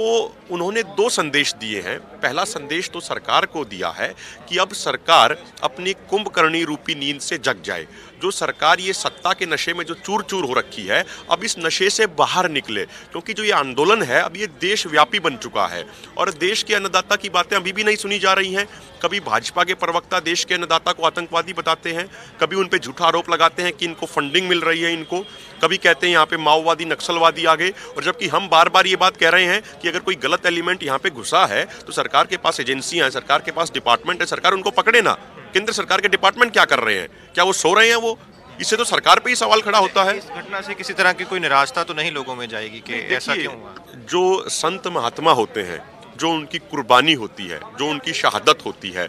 उन्होंने दो संदेश दिए हैं। पहला संदेश तो सरकार को दिया है कि अब सरकार अपनी कुंभकर्णी रूपी नींद से जग जाए। जो सरकार ये सत्ता के नशे में जो चूर चूर हो रखी है, अब इस नशे से बाहर निकले, क्योंकि जो ये आंदोलन है, अब ये देशव्यापी बन चुका है। और देश के अन्नदाता की बातें अभी भी नहीं सुनी जा रही हैं। कभी भाजपा के प्रवक्ता देश के अन्नदाता को आतंकवादी बताते हैं, कभी उन पर झूठा आरोप लगाते हैं कि इनको फंडिंग मिल रही है इनको, कभी कहते हैं यहाँ पे माओवादी, नक्सलवादी आ गए और जबकि हम बार बार ये बात कह रहे हैं कि अगर कोई गलत एलिमेंट यहाँ पे घुसा है तो सरकार के पास एजेंसियाँ हैं, सरकार के पास डिपार्टमेंट है, सरकार उनको पकड़े ना। केंद्र सरकार के डिपार्टमेंट क्या कर रहे हैं? क्या वो सो रहे हैं वो? इससे तो सरकार पे ही सवाल खड़ा होता है। इस घटना से किसी तरह की कोई निराशा तो नहीं लोगों में जाएगी कि ऐसा क्यों हुआ? जो संत महात्मा होते हैं जो उनकी कुर्बानी होती है जो उनकी शहादत होती है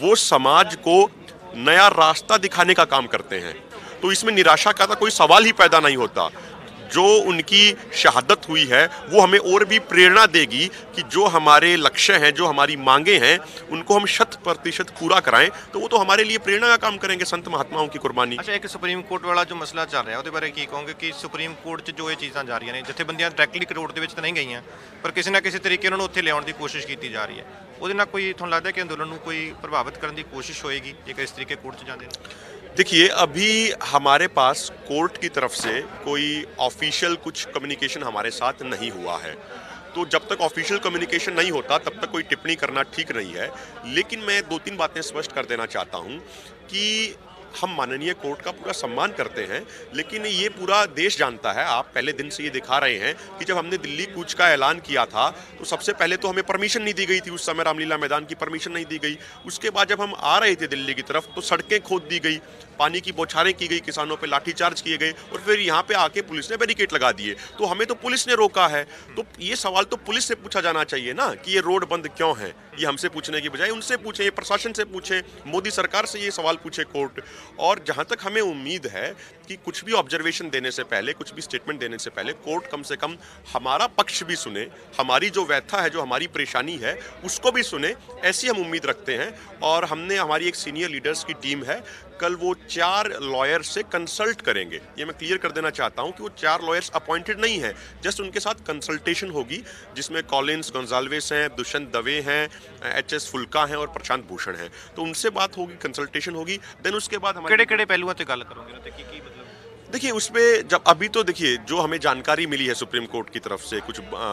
वो समाज को नया रास्ता दिखाने का काम करते हैं। तो इसमें निराशा का तो कोई सवाल ही पैदा नहीं होता। जो उनकी शहादत हुई है वो हमें और भी प्रेरणा देगी कि जो हमारे लक्ष्य हैं जो हमारी मांगे हैं उनको हम शत प्रतिशत पूरा कराएं तो वो तो हमारे लिए प्रेरणा का काम करेंगे संत महात्माओं की कुर्बानी ਅੱਛਾ ਇੱਕ ਸੁਪਰੀਮ ਕੋਰਟ ਵਾਲਾ ਜੋ ਮਸਲਾ ਚੱਲ ਰਿਹਾ ਉਹਦੇ ਬਾਰੇ ਕੀ ਕਹੋਗੇ ਕਿ ਸੁਪਰੀਮ ਕੋਰਟ 'ਚ ਜੋ ਇਹ ਚੀਜ਼ਾਂ ਜਾ ਰਹੀਆਂ ਨੇ ਜਥੇਬੰਦੀਆਂ ਡਾਇਰੈਕਟਲੀ ਕੋਰਟ ਦੇ ਵਿੱਚ ਤਾਂ ਨਹੀਂ ਗਈਆਂ ਪਰ ਕਿਸੇ ਨਾ ਕਿਸੇ ਤਰੀਕੇ ਉਹਨਾਂ ਨੂੰ ਉੱਥੇ ਲਿਆਉਣ ਦੀ ਕੋਸ਼ਿਸ਼ ਕੀਤੀ ਜਾ ਰਹੀ ਹੈ ਉਹਦੇ ਨਾਲ ਕੋਈ ਤੁਹਾਨੂੰ ਲੱਗਦਾ ਕਿ ਅੰਦੋਲਨ ਨੂੰ ਕੋਈ ਪ੍ਰਭਾਵਿਤ ਕਰਨ ਦੀ ਕੋਸ਼ਿਸ਼ ਹੋਏਗੀ ਜੇਕਰ ਇਸ ਤਰੀਕੇ ਕੋਰਟ 'ਚ ਜਾਂਦੇ ਨੇ देखिए, अभी हमारे पास कोर्ट की तरफ़ से कोई ऑफिशियल कुछ कम्युनिकेशन हमारे साथ नहीं हुआ है। तो जब तक ऑफिशियल कम्युनिकेशन नहीं होता, तब तक कोई टिप्पणी करना ठीक नहीं है। लेकिन मैं दो तीन बातें स्पष्ट कर देना चाहता हूँ कि हम माननीय कोर्ट का पूरा सम्मान करते हैं, लेकिन ये पूरा देश जानता है। आप पहले दिन से ये दिखा रहे हैं कि जब हमने दिल्ली कूच का ऐलान किया था तो सबसे पहले तो हमें परमिशन नहीं दी गई थी, उस समय रामलीला मैदान की परमिशन नहीं दी गई। उसके बाद जब हम आ रहे थे दिल्ली की तरफ़ तो सड़कें खोद दी गई। पानी की बौछारें की गई, किसानों पर लाठीचार्ज किए गए और फिर यहाँ पे आके पुलिस ने बैरिकेड लगा दिए। तो हमें तो पुलिस ने रोका है। तो ये सवाल तो पुलिस से पूछा जाना चाहिए ना कि ये रोड बंद क्यों है? ये हमसे पूछने की बजाय उनसे पूछे, ये प्रशासन से पूछे, मोदी सरकार से ये सवाल पूछे कोर्ट। और जहाँ तक हमें उम्मीद है कि कुछ भी ऑब्जर्वेशन देने से पहले, कुछ भी स्टेटमेंट देने से पहले कोर्ट कम से कम हमारा पक्ष भी सुने, हमारी जो व्यथा है, जो हमारी परेशानी है, उसको भी सुने। ऐसी हम उम्मीद रखते हैं। और हमने, हमारी एक सीनियर लीडर्स की टीम है कल वो चार लॉयर से कंसल्ट करेंगे। ये मैं क्लियर कर देना चाहता हूँ कि वो चार लॉयर्स अपॉइंटेड नहीं है। जस्ट उनके साथ कंसल्टेशन होगी, जिसमें कॉलिन्स गोंजालवेस हैं दुष्यंत दवे हैं एच एस फुल्का हैं और प्रशांत भूषण हैं। तो उनसे बात होगी कंसल्टेशन होगी देन उसके बाद हम कड़े कड़े पहलुआ तो गल करोगे देखिए उसमें जब अभी तो देखिए जो हमें जानकारी मिली है सुप्रीम कोर्ट की तरफ से कुछ आ,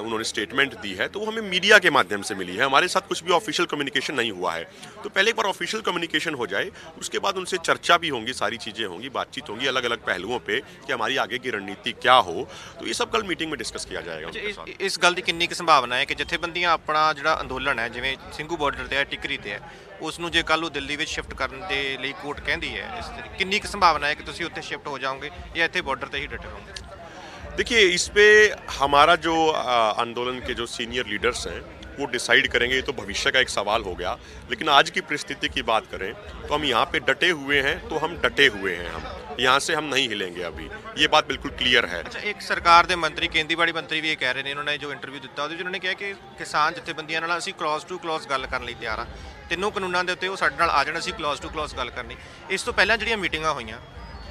उन्होंने स्टेटमेंट दी है तो वो हमें मीडिया के माध्यम से मिली है हमारे साथ कुछ भी ऑफिशियल कम्युनिकेशन नहीं हुआ है तो पहले एक बार ऑफिशियल कम्युनिकेशन हो जाए उसके बाद उनसे चर्चा भी होंगी सारी चीज़ें होंगी बातचीत होंगी अलग अलग पहलुओं पे कि हमारी आगे की रणनीति क्या हो तो ये सब कल मीटिंग में डिस्कस किया जाएगा उनके साथ ਇਸ- ਇਸ ਗੱਲ ਦੀ ਕਿੰਨੀ ਕੁ ਸੰਭਾਵਨਾ ਹੈ ਕਿ ਜਥੇਬੰਦੀਆਂ ਆਪਣਾ ਜਿਹੜਾ ਅੰਦੋਲਨ ਹੈ ਜਿਵੇਂ ਸਿੰਘੂ ਬਾਰਡਰ ਤੇ ਹੈ ਟਿਕਰੀ ਤੇ ਹੈ ਉਸ ਨੂੰ ਜੇ ਕੱਲ ਨੂੰ ਦਿੱਲੀ ਵਿੱਚ ਸ਼ਿਫਟ ਕਰਨ ਦੇ ਲਈ ਕੋਰਟ ਕਹਿੰਦੀ ਹੈ ਇਸ ਤਰੀਕੇ ਕਿੰਨੀ ਕੁ ਸੰਭਾਵਨਾ ਹੈ ਕਿ ਤੁਸੀਂ ਉੱਥੇ ਸ਼ਿਫਟ ਹੋ ਜਾਓਗੇ ਜਾਂ ਇੱਥੇ ਬਾਰਡਰ ਤੇ ਹੀ ਡਟੇ ਰਹੋਗੇ देखिए इस पे हमारा जो आ, आंदोलन के जो सीनियर लीडर्स हैं वो डिसाइड करेंगे ये तो भविष्य का एक सवाल हो गया लेकिन आज की परिस्थिति की बात करें तो हम यहाँ पे डटे हुए हैं तो हम डटे हुए हैं हम यहाँ से हम नहीं हिलेंगे अभी। ये बात बिल्कुल क्लियर है। ਅੱਛਾ ਇੱਕ ਸਰਕਾਰ ਦੇ ਮੰਤਰੀ ਕੇਂਦੀਬਾੜੀ ਮੰਤਰੀ ਵੀ ਇਹ ਕਹਿ ਰਹੇ ਨੇ ਉਹਨਾਂ ਨੇ ਜੋ ਇੰਟਰਵਿਊ ਦਿੱਤਾ ਉਹਦੇ ਵਿੱਚ ਉਹਨਾਂ ਨੇ ਕਿਹਾ ਕਿ ਕਿਸਾਨ ਜਥੇਬੰਦੀਆਂ ਨਾਲ ਅਸੀਂ ਕਲੌਜ਼ ਟੂ ਕਲੌਜ਼ ਗੱਲ ਕਰਨ ਲਈ ਤਿਆਰ ਆ ਤਿੰਨੋਂ ਕਾਨੂੰਨਾਂ ਦੇ ਉੱਤੇ ਉਹ ਸਾਡੇ ਨਾਲ ਆ ਜਾਣ ਅਸੀਂ ਕਲੌਜ਼ ਟੂ ਕਲੌਜ਼ ਗੱਲ ਕਰਨੀ ਇਸ ਤੋਂ ਪਹਿਲਾਂ ਜਿਹੜੀਆਂ ਮੀਟਿੰਗਾਂ ਹੋਈਆਂ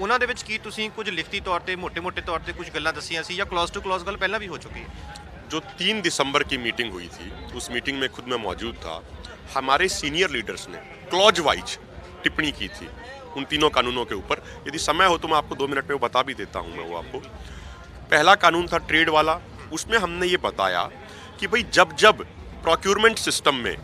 ਉਹਨਾਂ ਦੇ ਵਿੱਚ ਕੀ ਤੁਸੀਂ ਕੁਝ ਲਿਖਤੀ ਤੌਰ ਤੇ ਮੋٹے-ਮੋٹے ਤੌਰ ਤੇ ਕੁਝ ਗੱਲਾਂ ਦੱਸੀਆਂ ਸੀ ਜਾਂ ਕਲੌਜ਼ ਟੂ ਕਲੌਜ਼ ਗੱਲ ਪਹਿਲਾਂ ਵੀ ਹੋ ਚੁੱਕੀ ਹੈ जो 3 दिसंबर की मीटिंग हुई थी उस मीटिंग में खुद मैं मौजूद था। हमारे सीनियर लीडर्स ने क्लॉज वाइज टिप्पणी की थी। उन तीनों कानूनों के ऊपर। यदि समय हो तो मैं आपको दो मिनट में बता भी देता हूँ, मैं वो आपको। पहला कानून था ट्रेड वाला, उसमें हमने ये बताया कि भाई जब जब प्रोक्योरमेंट सिस्टम में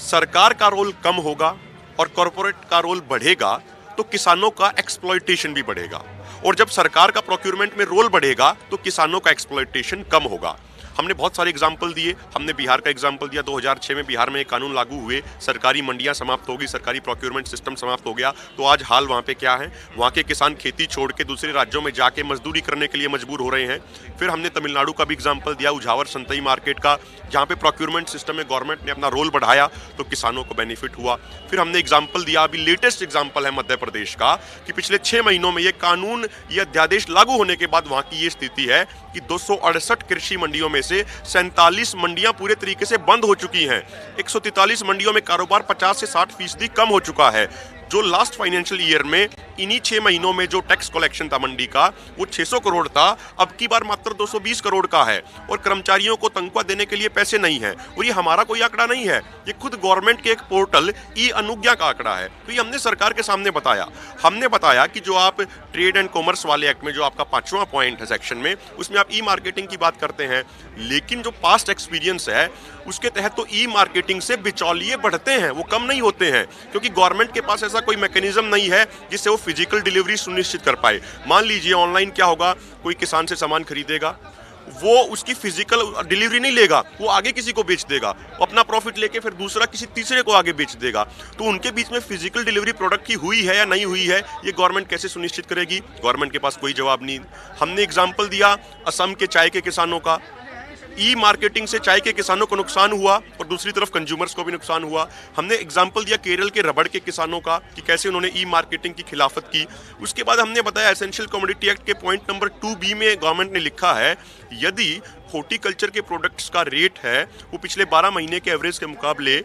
सरकार का रोल कम होगा और कॉरपोरेट का रोल बढ़ेगा तो किसानों का एक्सप्लॉयटेशन भी बढ़ेगा। और जब सरकार का प्रोक्योरमेंट में रोल बढ़ेगा तो किसानों का एक्सप्लॉयटेशन कम होगा। हमने बहुत सारे एग्ज़ाम्पल दिए। हमने बिहार का एग्ज़ाम्पल दिया। 2006 में बिहार में एक कानून लागू हुए। सरकारी मंडियाँ समाप्त हो गई। सरकारी प्रोक्योरमेंट सिस्टम समाप्त हो गया। तो आज हाल वहाँ पे क्या है? वहाँ के किसान खेती छोड़ के दूसरे राज्यों में जाके मजदूरी करने के लिए मजबूर हो रहे हैं। फिर हमने तमिलनाडु का भी एग्ज़ाम्पल दिया, उझावर संतई मार्केट का, जहाँ पे प्रोक्योरमेंट सिस्टम में गवर्नमेंट ने अपना रोल बढ़ाया तो किसानों को बेनिफिट हुआ। फिर हमने एग्ज़ाम्पल दिया, अभी लेटेस्ट एग्ज़ाम्पल है मध्य प्रदेश का, कि पिछले छः महीनों में ये कानून, ये अध्यादेश लागू होने के बाद वहाँ की ये स्थिति है कि दो सौ अड़सठ कृषि मंडियों में से सैंतालीस मंडियां पूरे तरीके से बंद हो चुकी हैं 143 मंडियों में कारोबार 50 से 60 फीसदी कम हो चुका है जो लास्ट फाइनेंशियल ईयर में, इन्हीं छह महीनों में जो टैक्स कलेक्शन था मंडी का, वो 600 करोड़ था। अब की बार मात्र 220 करोड़ का है और कर्मचारियों को तनख्वाह देने के लिए पैसे नहीं है। और ये हमारा कोई आंकड़ा नहीं है। ये खुद गवर्नमेंट के एक पोर्टल ई अनुज्ञा का आंकड़ा है। तो ये हमने सरकार के सामने बताया। हमने बताया कि जो आप ट्रेड एंड कॉमर्स वाले एक्ट में जो आपका पांचवा पॉइंट है सेक्शन में, उसमें आप ई मार्केटिंग की बात करते हैं। लेकिन जो पास्ट एक्सपीरियंस है, उसके तहत तो ई मार्केटिंग से बिचौलिए बढ़ते हैं। वो कम नहीं होते हैं। क्योंकि गवर्नमेंट के पास ऐसा कोई मैकेनिज्म नहीं है जिससे वो फ़िज़िकल डिलीवरी सुनिश्चित कर पाए। मान लीजिए ऑनलाइन क्या होगा? कोई किसान से सामान खरीदेगा, वो उसकी फ़िज़िकल डिलीवरी नहीं लेगा, वो आगे किसी को बेच देगा अपना प्रॉफिट लेके फिर दूसरा किसी तीसरे को आगे बेच देगा। तो उनके बीच में फ़िज़िकल डिलीवरी प्रोडक्ट की हुई है या नहीं हुई है, ये गवर्नमेंट कैसे सुनिश्चित करेगी? गवर्नमेंट के पास कोई जवाब नहीं। हमने एग्ज़ाम्पल दिया असम के चाय के किसानों का। ई मार्केटिंग से चाय के किसानों को नुकसान हुआ और दूसरी तरफ़ कंज्यूमर्स को भी नुकसान हुआ। हमने एग्ज़ाम्पल दिया केरल के रबड़ के किसानों का कि कैसे उन्होंने ई मार्केटिंग की खिलाफत की। उसके बाद हमने बताया एसेंशियल कमोडिटी एक्ट के पॉइंट नंबर टू बी में गवर्नमेंट ने लिखा है, यदि हॉर्टिकल्चर के प्रोडक्ट्स का रेट है, वो पिछले 12 महीने के एवरेज के मुकाबले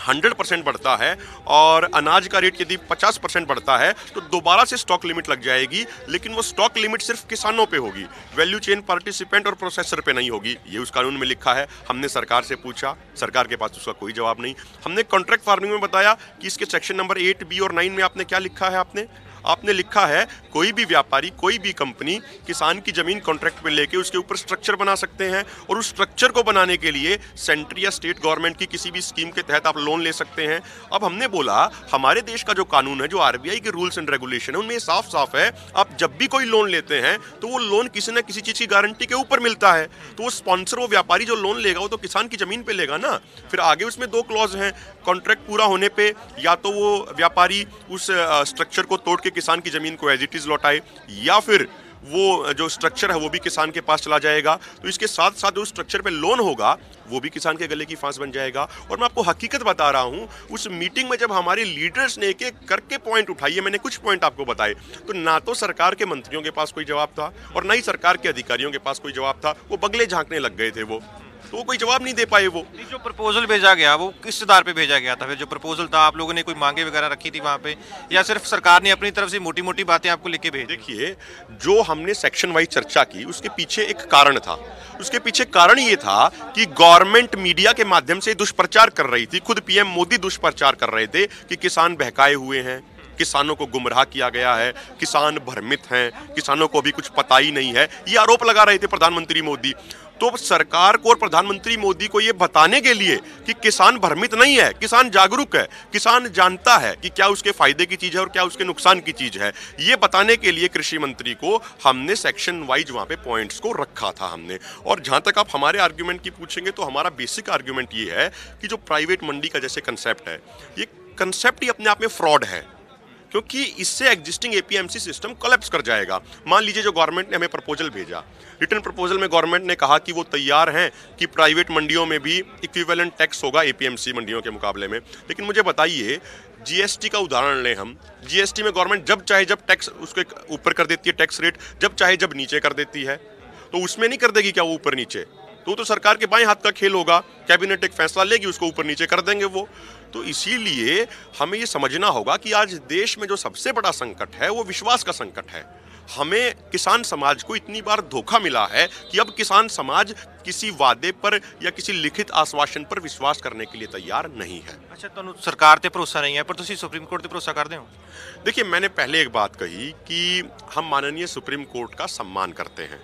100 परसेंट बढ़ता है और अनाज का रेट यदि 50 परसेंट बढ़ता है तो दोबारा से स्टॉक लिमिट लग जाएगी, लेकिन वो स्टॉक लिमिट सिर्फ़ किसानों पे होगी। वैल्यू चेन पार्टिसिपेंट और प्रोसेसर पे नहीं होगी। ये उस कानून में लिखा है। हमने सरकार से पूछा, सरकार के पास उसका कोई जवाब नहीं। हमने कॉन्ट्रैक्ट फ़ार्मिंग में बताया कि इसके सेक्शन नंबर एट बी और नाइन में आपने क्या लिखा है आपने? आपने लिखा है, कोई भी व्यापारी, कोई भी कंपनी किसान की ज़मीन कॉन्ट्रैक्ट पे लेके उसके ऊपर स्ट्रक्चर बना सकते हैं और उस स्ट्रक्चर को बनाने के लिए सेंट्रल या स्टेट गवर्नमेंट की किसी भी स्कीम के तहत आप लोन ले सकते हैं। अब हमने बोला, हमारे देश का जो कानून है, जो आरबीआई के रूल्स एंड रेगुलेशन है, उनमें साफ़ साफ़ है, आप जब भी कोई लोन लेते हैं तो वो लोन किसी न किसी चीज़ की गारंटी के ऊपर मिलता है। तो वो स्पॉन्सर वो व्यापारी जो लोन लेगा, वो तो किसान की ज़मीन पर लेगा ना। फिर आगे उसमें दो क्लॉज हैं कॉन्ट्रैक्ट पूरा होने पर या तो वो व्यापारी उस स्ट्रक्चर को तोड़ के किसान की ज़मीन को एज इट इज़ लौटाए, या फिर वो, जो स्ट्रक्चर है, वो भी किसान के पास चला जाएगा। तो इसके साथ साथ जो स्ट्रक्चर पे लोन होगा, वो भी किसान के गले की फांस बन जाएगा। और मैं आपको हकीकत बता रहा हूँ, उस मीटिंग में जब हमारे लीडर्स ने एक एक करके पॉइंट उठाइए मैंने कुछ पॉइंट आपको बताए तो ना तो सरकार के मंत्रियों के पास कोई जवाब था, और ना ही सरकार के अधिकारियों के पास कोई जवाब था, वो बगले झांकने लग गए थे वो। तो वो कोई जवाब नहीं दे पाए वो। जो प्रपोजल भेजा गया वो किस आधार पे भेजा गया था? फिर जो प्रपोजल था आप लोगों ने कोई मांगे वगैरह रखी थी वहाँ पे? या सिर्फ़ सरकार ने अपनी तरफ़ से मोटी मोटी बातें आपको लिख के भेज देखिए जो हमने सेक्शन वाइज चर्चा की उसके पीछे एक कारण था। उसके पीछे कारण ये था कि गवर्नमेंट मीडिया के माध्यम से दुष्प्रचार कर रही थी। खुद पीएम मोदी दुष्प्रचार कर रहे थे कि किसान बहकाए हुए हैं। किसानों को गुमराह किया गया है, किसान भ्रमित हैं, किसानों को अभी कुछ पता ही नहीं है। ये आरोप लगा रहे थे प्रधानमंत्री मोदी। तो सरकार को और प्रधानमंत्री मोदी को ये बताने के लिए कि किसान भ्रमित नहीं है, किसान जागरूक है, किसान जानता है कि क्या उसके फ़ायदे की चीज़ है और क्या उसके नुकसान की चीज़ है, ये बताने के लिए कृषि मंत्री को हमने सेक्शन वाइज वहाँ पे पॉइंट्स को रखा था हमने। और जहाँ तक आप हमारे आर्ग्यूमेंट की पूछेंगे तो हमारा बेसिक आर्ग्यूमेंट ये है कि जो प्राइवेट मंडी का जैसे कंसेप्ट है, ये कंसेप्ट ही अपने आप में फ्रॉड है। क्योंकि इससे एग्जिस्टिंग एपीएमसी सिस्टम कोलैप्स कर जाएगा। मान लीजिए जो गवर्नमेंट ने हमें प्रपोजल भेजा। रिटर्न प्रपोजल में गवर्नमेंट ने कहा कि वो तैयार हैं कि प्राइवेट मंडियों में भी इक्विवेलेंट टैक्स होगा एपीएमसी मंडियों के मुकाबले में। लेकिन मुझे बताइए जीएसटी का उदाहरण लें हम। जीएसटी में गवर्नमेंट जब चाहे जब टैक्स उसके ऊपर कर देती है टैक्स रेट जब चाहे जब नीचे कर देती है तो उसमें नहीं कर देगी क्या वो ऊपर नीचे? तो तो सरकार के बाएँ हाथ का खेल होगा। कैबिनेट एक फैसला लेगी, उसको ऊपर नीचे कर देंगे वो। तो इसीलिए हमें ये समझना होगा कि आज देश में जो सबसे बड़ा संकट है वो विश्वास का संकट है हमें किसान समाज को इतनी बार धोखा मिला है कि अब किसान समाज किसी वादे पर या किसी लिखित आश्वासन पर विश्वास करने के लिए तैयार नहीं है ਅੱਛਾ ਤੁਹਾਨੂੰ ਸਰਕਾਰ ਤੇ ਭਰੋਸਾ ਨਹੀਂ ਹੈ ਪਰ ਤੁਸੀਂ ਸੁਪਰੀਮ ਕੋਰਟ ਤੇ ਭਰੋਸਾ ਕਰਦੇ ਹੋ देखिए मैंने पहले एक बात कही कि हम माननीय सुप्रीम कोर्ट का सम्मान करते हैं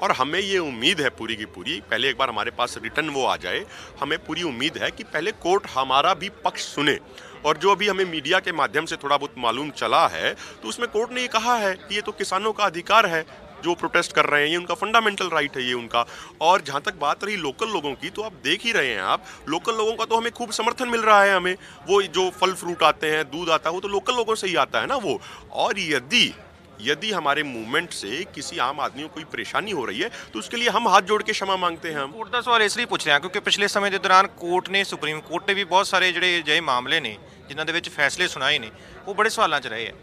और हमें ये उम्मीद है पूरी की पूरी, पहले एक बार हमारे पास रिटर्न वो आ जाए, हमें पूरी उम्मीद है कि पहले कोर्ट हमारा भी पक्ष सुने। और जो अभी हमें मीडिया के माध्यम से थोड़ा बहुत मालूम चला है तो उसमें कोर्ट ने ये कहा है कि ये तो किसानों का अधिकार है जो प्रोटेस्ट कर रहे हैं, ये उनका फंडामेंटल राइट है ये उनका। और जहाँ तक बात रही लोकल लोगों की तो आप देख ही रहे हैं आप, लोकल लोगों का तो हमें खूब समर्थन मिल रहा है हमें। वो जो फल फ्रूट आते हैं, दूध आता है, वो तो लोकल लोगों से ही आता है ना वो। और यदि यदि हमारे मूवमेंट से किसी आम आदमी को कोई परेशानी हो रही है तो उसके लिए हम हाथ जोड़ के क्षमा मांगते हैं हम ਕੋਰਟ ਦਾ ਸਵਾਲ ਇਸ ਲਈ ਪੁੱਛ ਰਿਹਾ ਕਿਉਂਕਿ ਪਿਛਲੇ ਸਮੇਂ ਦੇ ਦੌਰਾਨ ਕੋਰਟ ਨੇ ਸੁਪਰੀਮ ਕੋਰਟ ਨੇ ਵੀ ਬਹੁਤ ਸਾਰੇ ਜਿਹੜੇ ਅਜਿਹੇ ਮਾਮਲੇ ਨੇ ਜਿਨ੍ਹਾਂ ਦੇ ਵਿੱਚ ਫੈਸਲੇ ਸੁਣਾਏ ਨੇ ਉਹ ਬੜੇ ਸਵਾਲਾਂ 'ਚ ਰਹੇ ਆ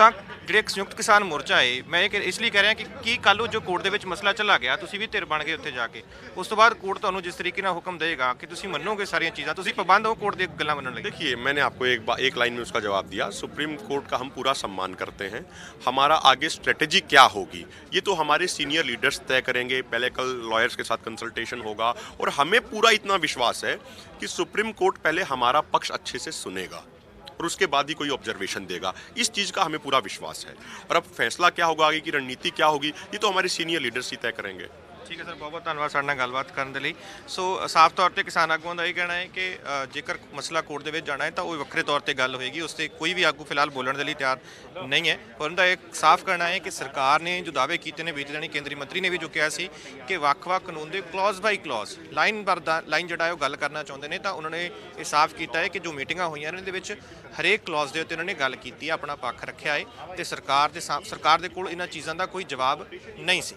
ਤਾਂ ਜਿਹੜੇ ਸੰਯੁਕਤ ਕਿਸਾਨ ਮੋਰਚਾ ਹੈ ਮੈਂ ਇਹ ਕਿ- ਇਸ ਲਈ ਕਹਿ ਰਿਹਾ ਕਿ ਕੀ ਕੱਲ ਨੂੰ ਜੋ ਕੋਰਟ ਦੇ ਵਿੱਚ ਮਸਲਾ ਚੱਲਾ ਗਿਆ ਤੁਸੀਂ ਵੀ ਧਿਰ ਬਣ ਗਏ ਉੱਥੇ ਜਾ ਕੇ ਉਸ ਤੋਂ ਬਾਅਦ ਕੋਰਟ ਤੁਹਾਨੂੰ ਜਿਸ ਤਰੀਕੇ ਨਾਲ ਹੁਕਮ ਦੇਗਾ ਕਿ ਤੁਸੀਂ ਮੰਨੋਗੇ ਸਾਰੀਆਂ ਚੀਜ਼ਾਂ ਤੁਸੀਂ ਪਾਬੰਦ ਹੋ ਕੋਰਟ ਦੀਆਂ ਗੱਲਾਂ ਮੰਨਣ ਲਈ देखिए मैंने आपको एक बा, एक लाइन में उसका जवाब दिया सुप्रीम कोर्ट का हम पूरा सम्मान करते हैं हमारा आगे स्ट्रेटेजी क्या होगी ये तो हमारे सीनियर लीडर्स तय करेंगे पहले कल लॉयर्स के साथ कंसल्टेशन होगा और हमें पूरा इतना विश्वास है कि सुप्रीम कोर्ट पहले हमारा पक्ष अच्छे से सुनेगा और उसके बाद ही कोई ऑब्जर्वेशन देगा इस चीज़ का हमें पूरा विश्वास है और अब फैसला क्या होगा आगे की रणनीति क्या होगी ये तो हमारे सीनियर लीडर्स ही तय करेंगे ਠੀਕ ਹੈ ਸਰ ਬਹੁਤ ਬਹੁਤ ਧੰਨਵਾਦ ਸਾਡੇ ਨਾਲ ਗੱਲਬਾਤ ਕਰਨ ਦੇ ਲਈ। ਸੋ ਸਾਫ਼ ਤੌਰ ਤੇ ਕਿਸਾਨ ਆਗੂਆਂ ਦਾ ਇਹ ਕਹਿਣਾ ਹੈ ਕਿ ਅ, ਜੇਕਰ ਮਸਲਾ ਕੋਰਟ ਦੇ ਵਿੱਚ ਜਾਣਾ ਹੈ ਤਾਂ ਉਹ ਵੱਖਰੇ ਤੌਰ ਤੇ ਗੱਲ ਹੋਏਗੀ। ਉਸ ਤੇ ਕੋਈ ਵੀ ਆਗੂ ਫਿਲਹਾਲ ਬੋਲਣ ਦੇ ਲਈ ਤਿਆਰ ਨਹੀਂ ਹੈ। ਪਰ ਉਹਨਾਂ ਦਾ ਇਹ ਸਾਫ਼ ਕਹਿਣਾ ਹੈ ਕਿ ਸਰਕਾਰ ਨੇ ਜੋ ਦਾਅਵੇ ਕੀਤੇ ਨੇ ਬੀਤੇ ਦਿਨੀ ਕੇਂਦਰੀ ਮੰਤਰੀ ਨੇ ਵੀ ਜੋ ਕਿਹਾ ਸੀ ਕਿ ਵੱਖ-ਵੱਖ ਕਾਨੂੰਨ ਦੇ clause by clause line by line ਜਿਹੜਾ ਹੈ ਉਹ ਗੱਲ ਕਰਨਾ ਚਾਹੁੰਦੇ ਨੇ ਤਾਂ ਉਹਨਾਂ ਨੇ ਇਹ ਸਾਫ਼ ਕੀਤਾ ਹੈ ਕਿ ਜੋ ਮੀਟਿੰਗਾਂ ਹੋਈਆਂ ਨੇ ਇਹਦੇ ਵਿੱਚ ਹਰੇਕ ਕਲੌਜ਼ ਦੇ ਉੱਤੇ ਉਹਨਾਂ ਨੇ ਗੱਲ ਕੀਤੀ ਹੈ ਆਪਣਾ ਪੱਖ ਰੱਖਿਆ ਹੈ ਤੇ ਸਰਕਾਰ ਦੇ ਸਾ- ਸਰਕਾਰ ਦੇ ਕੋਲ ਇਹਨਾਂ ਚੀਜ਼ਾਂ ਦਾ ਕੋਈ ਜਵਾਬ ਨਹੀਂ ਸੀ।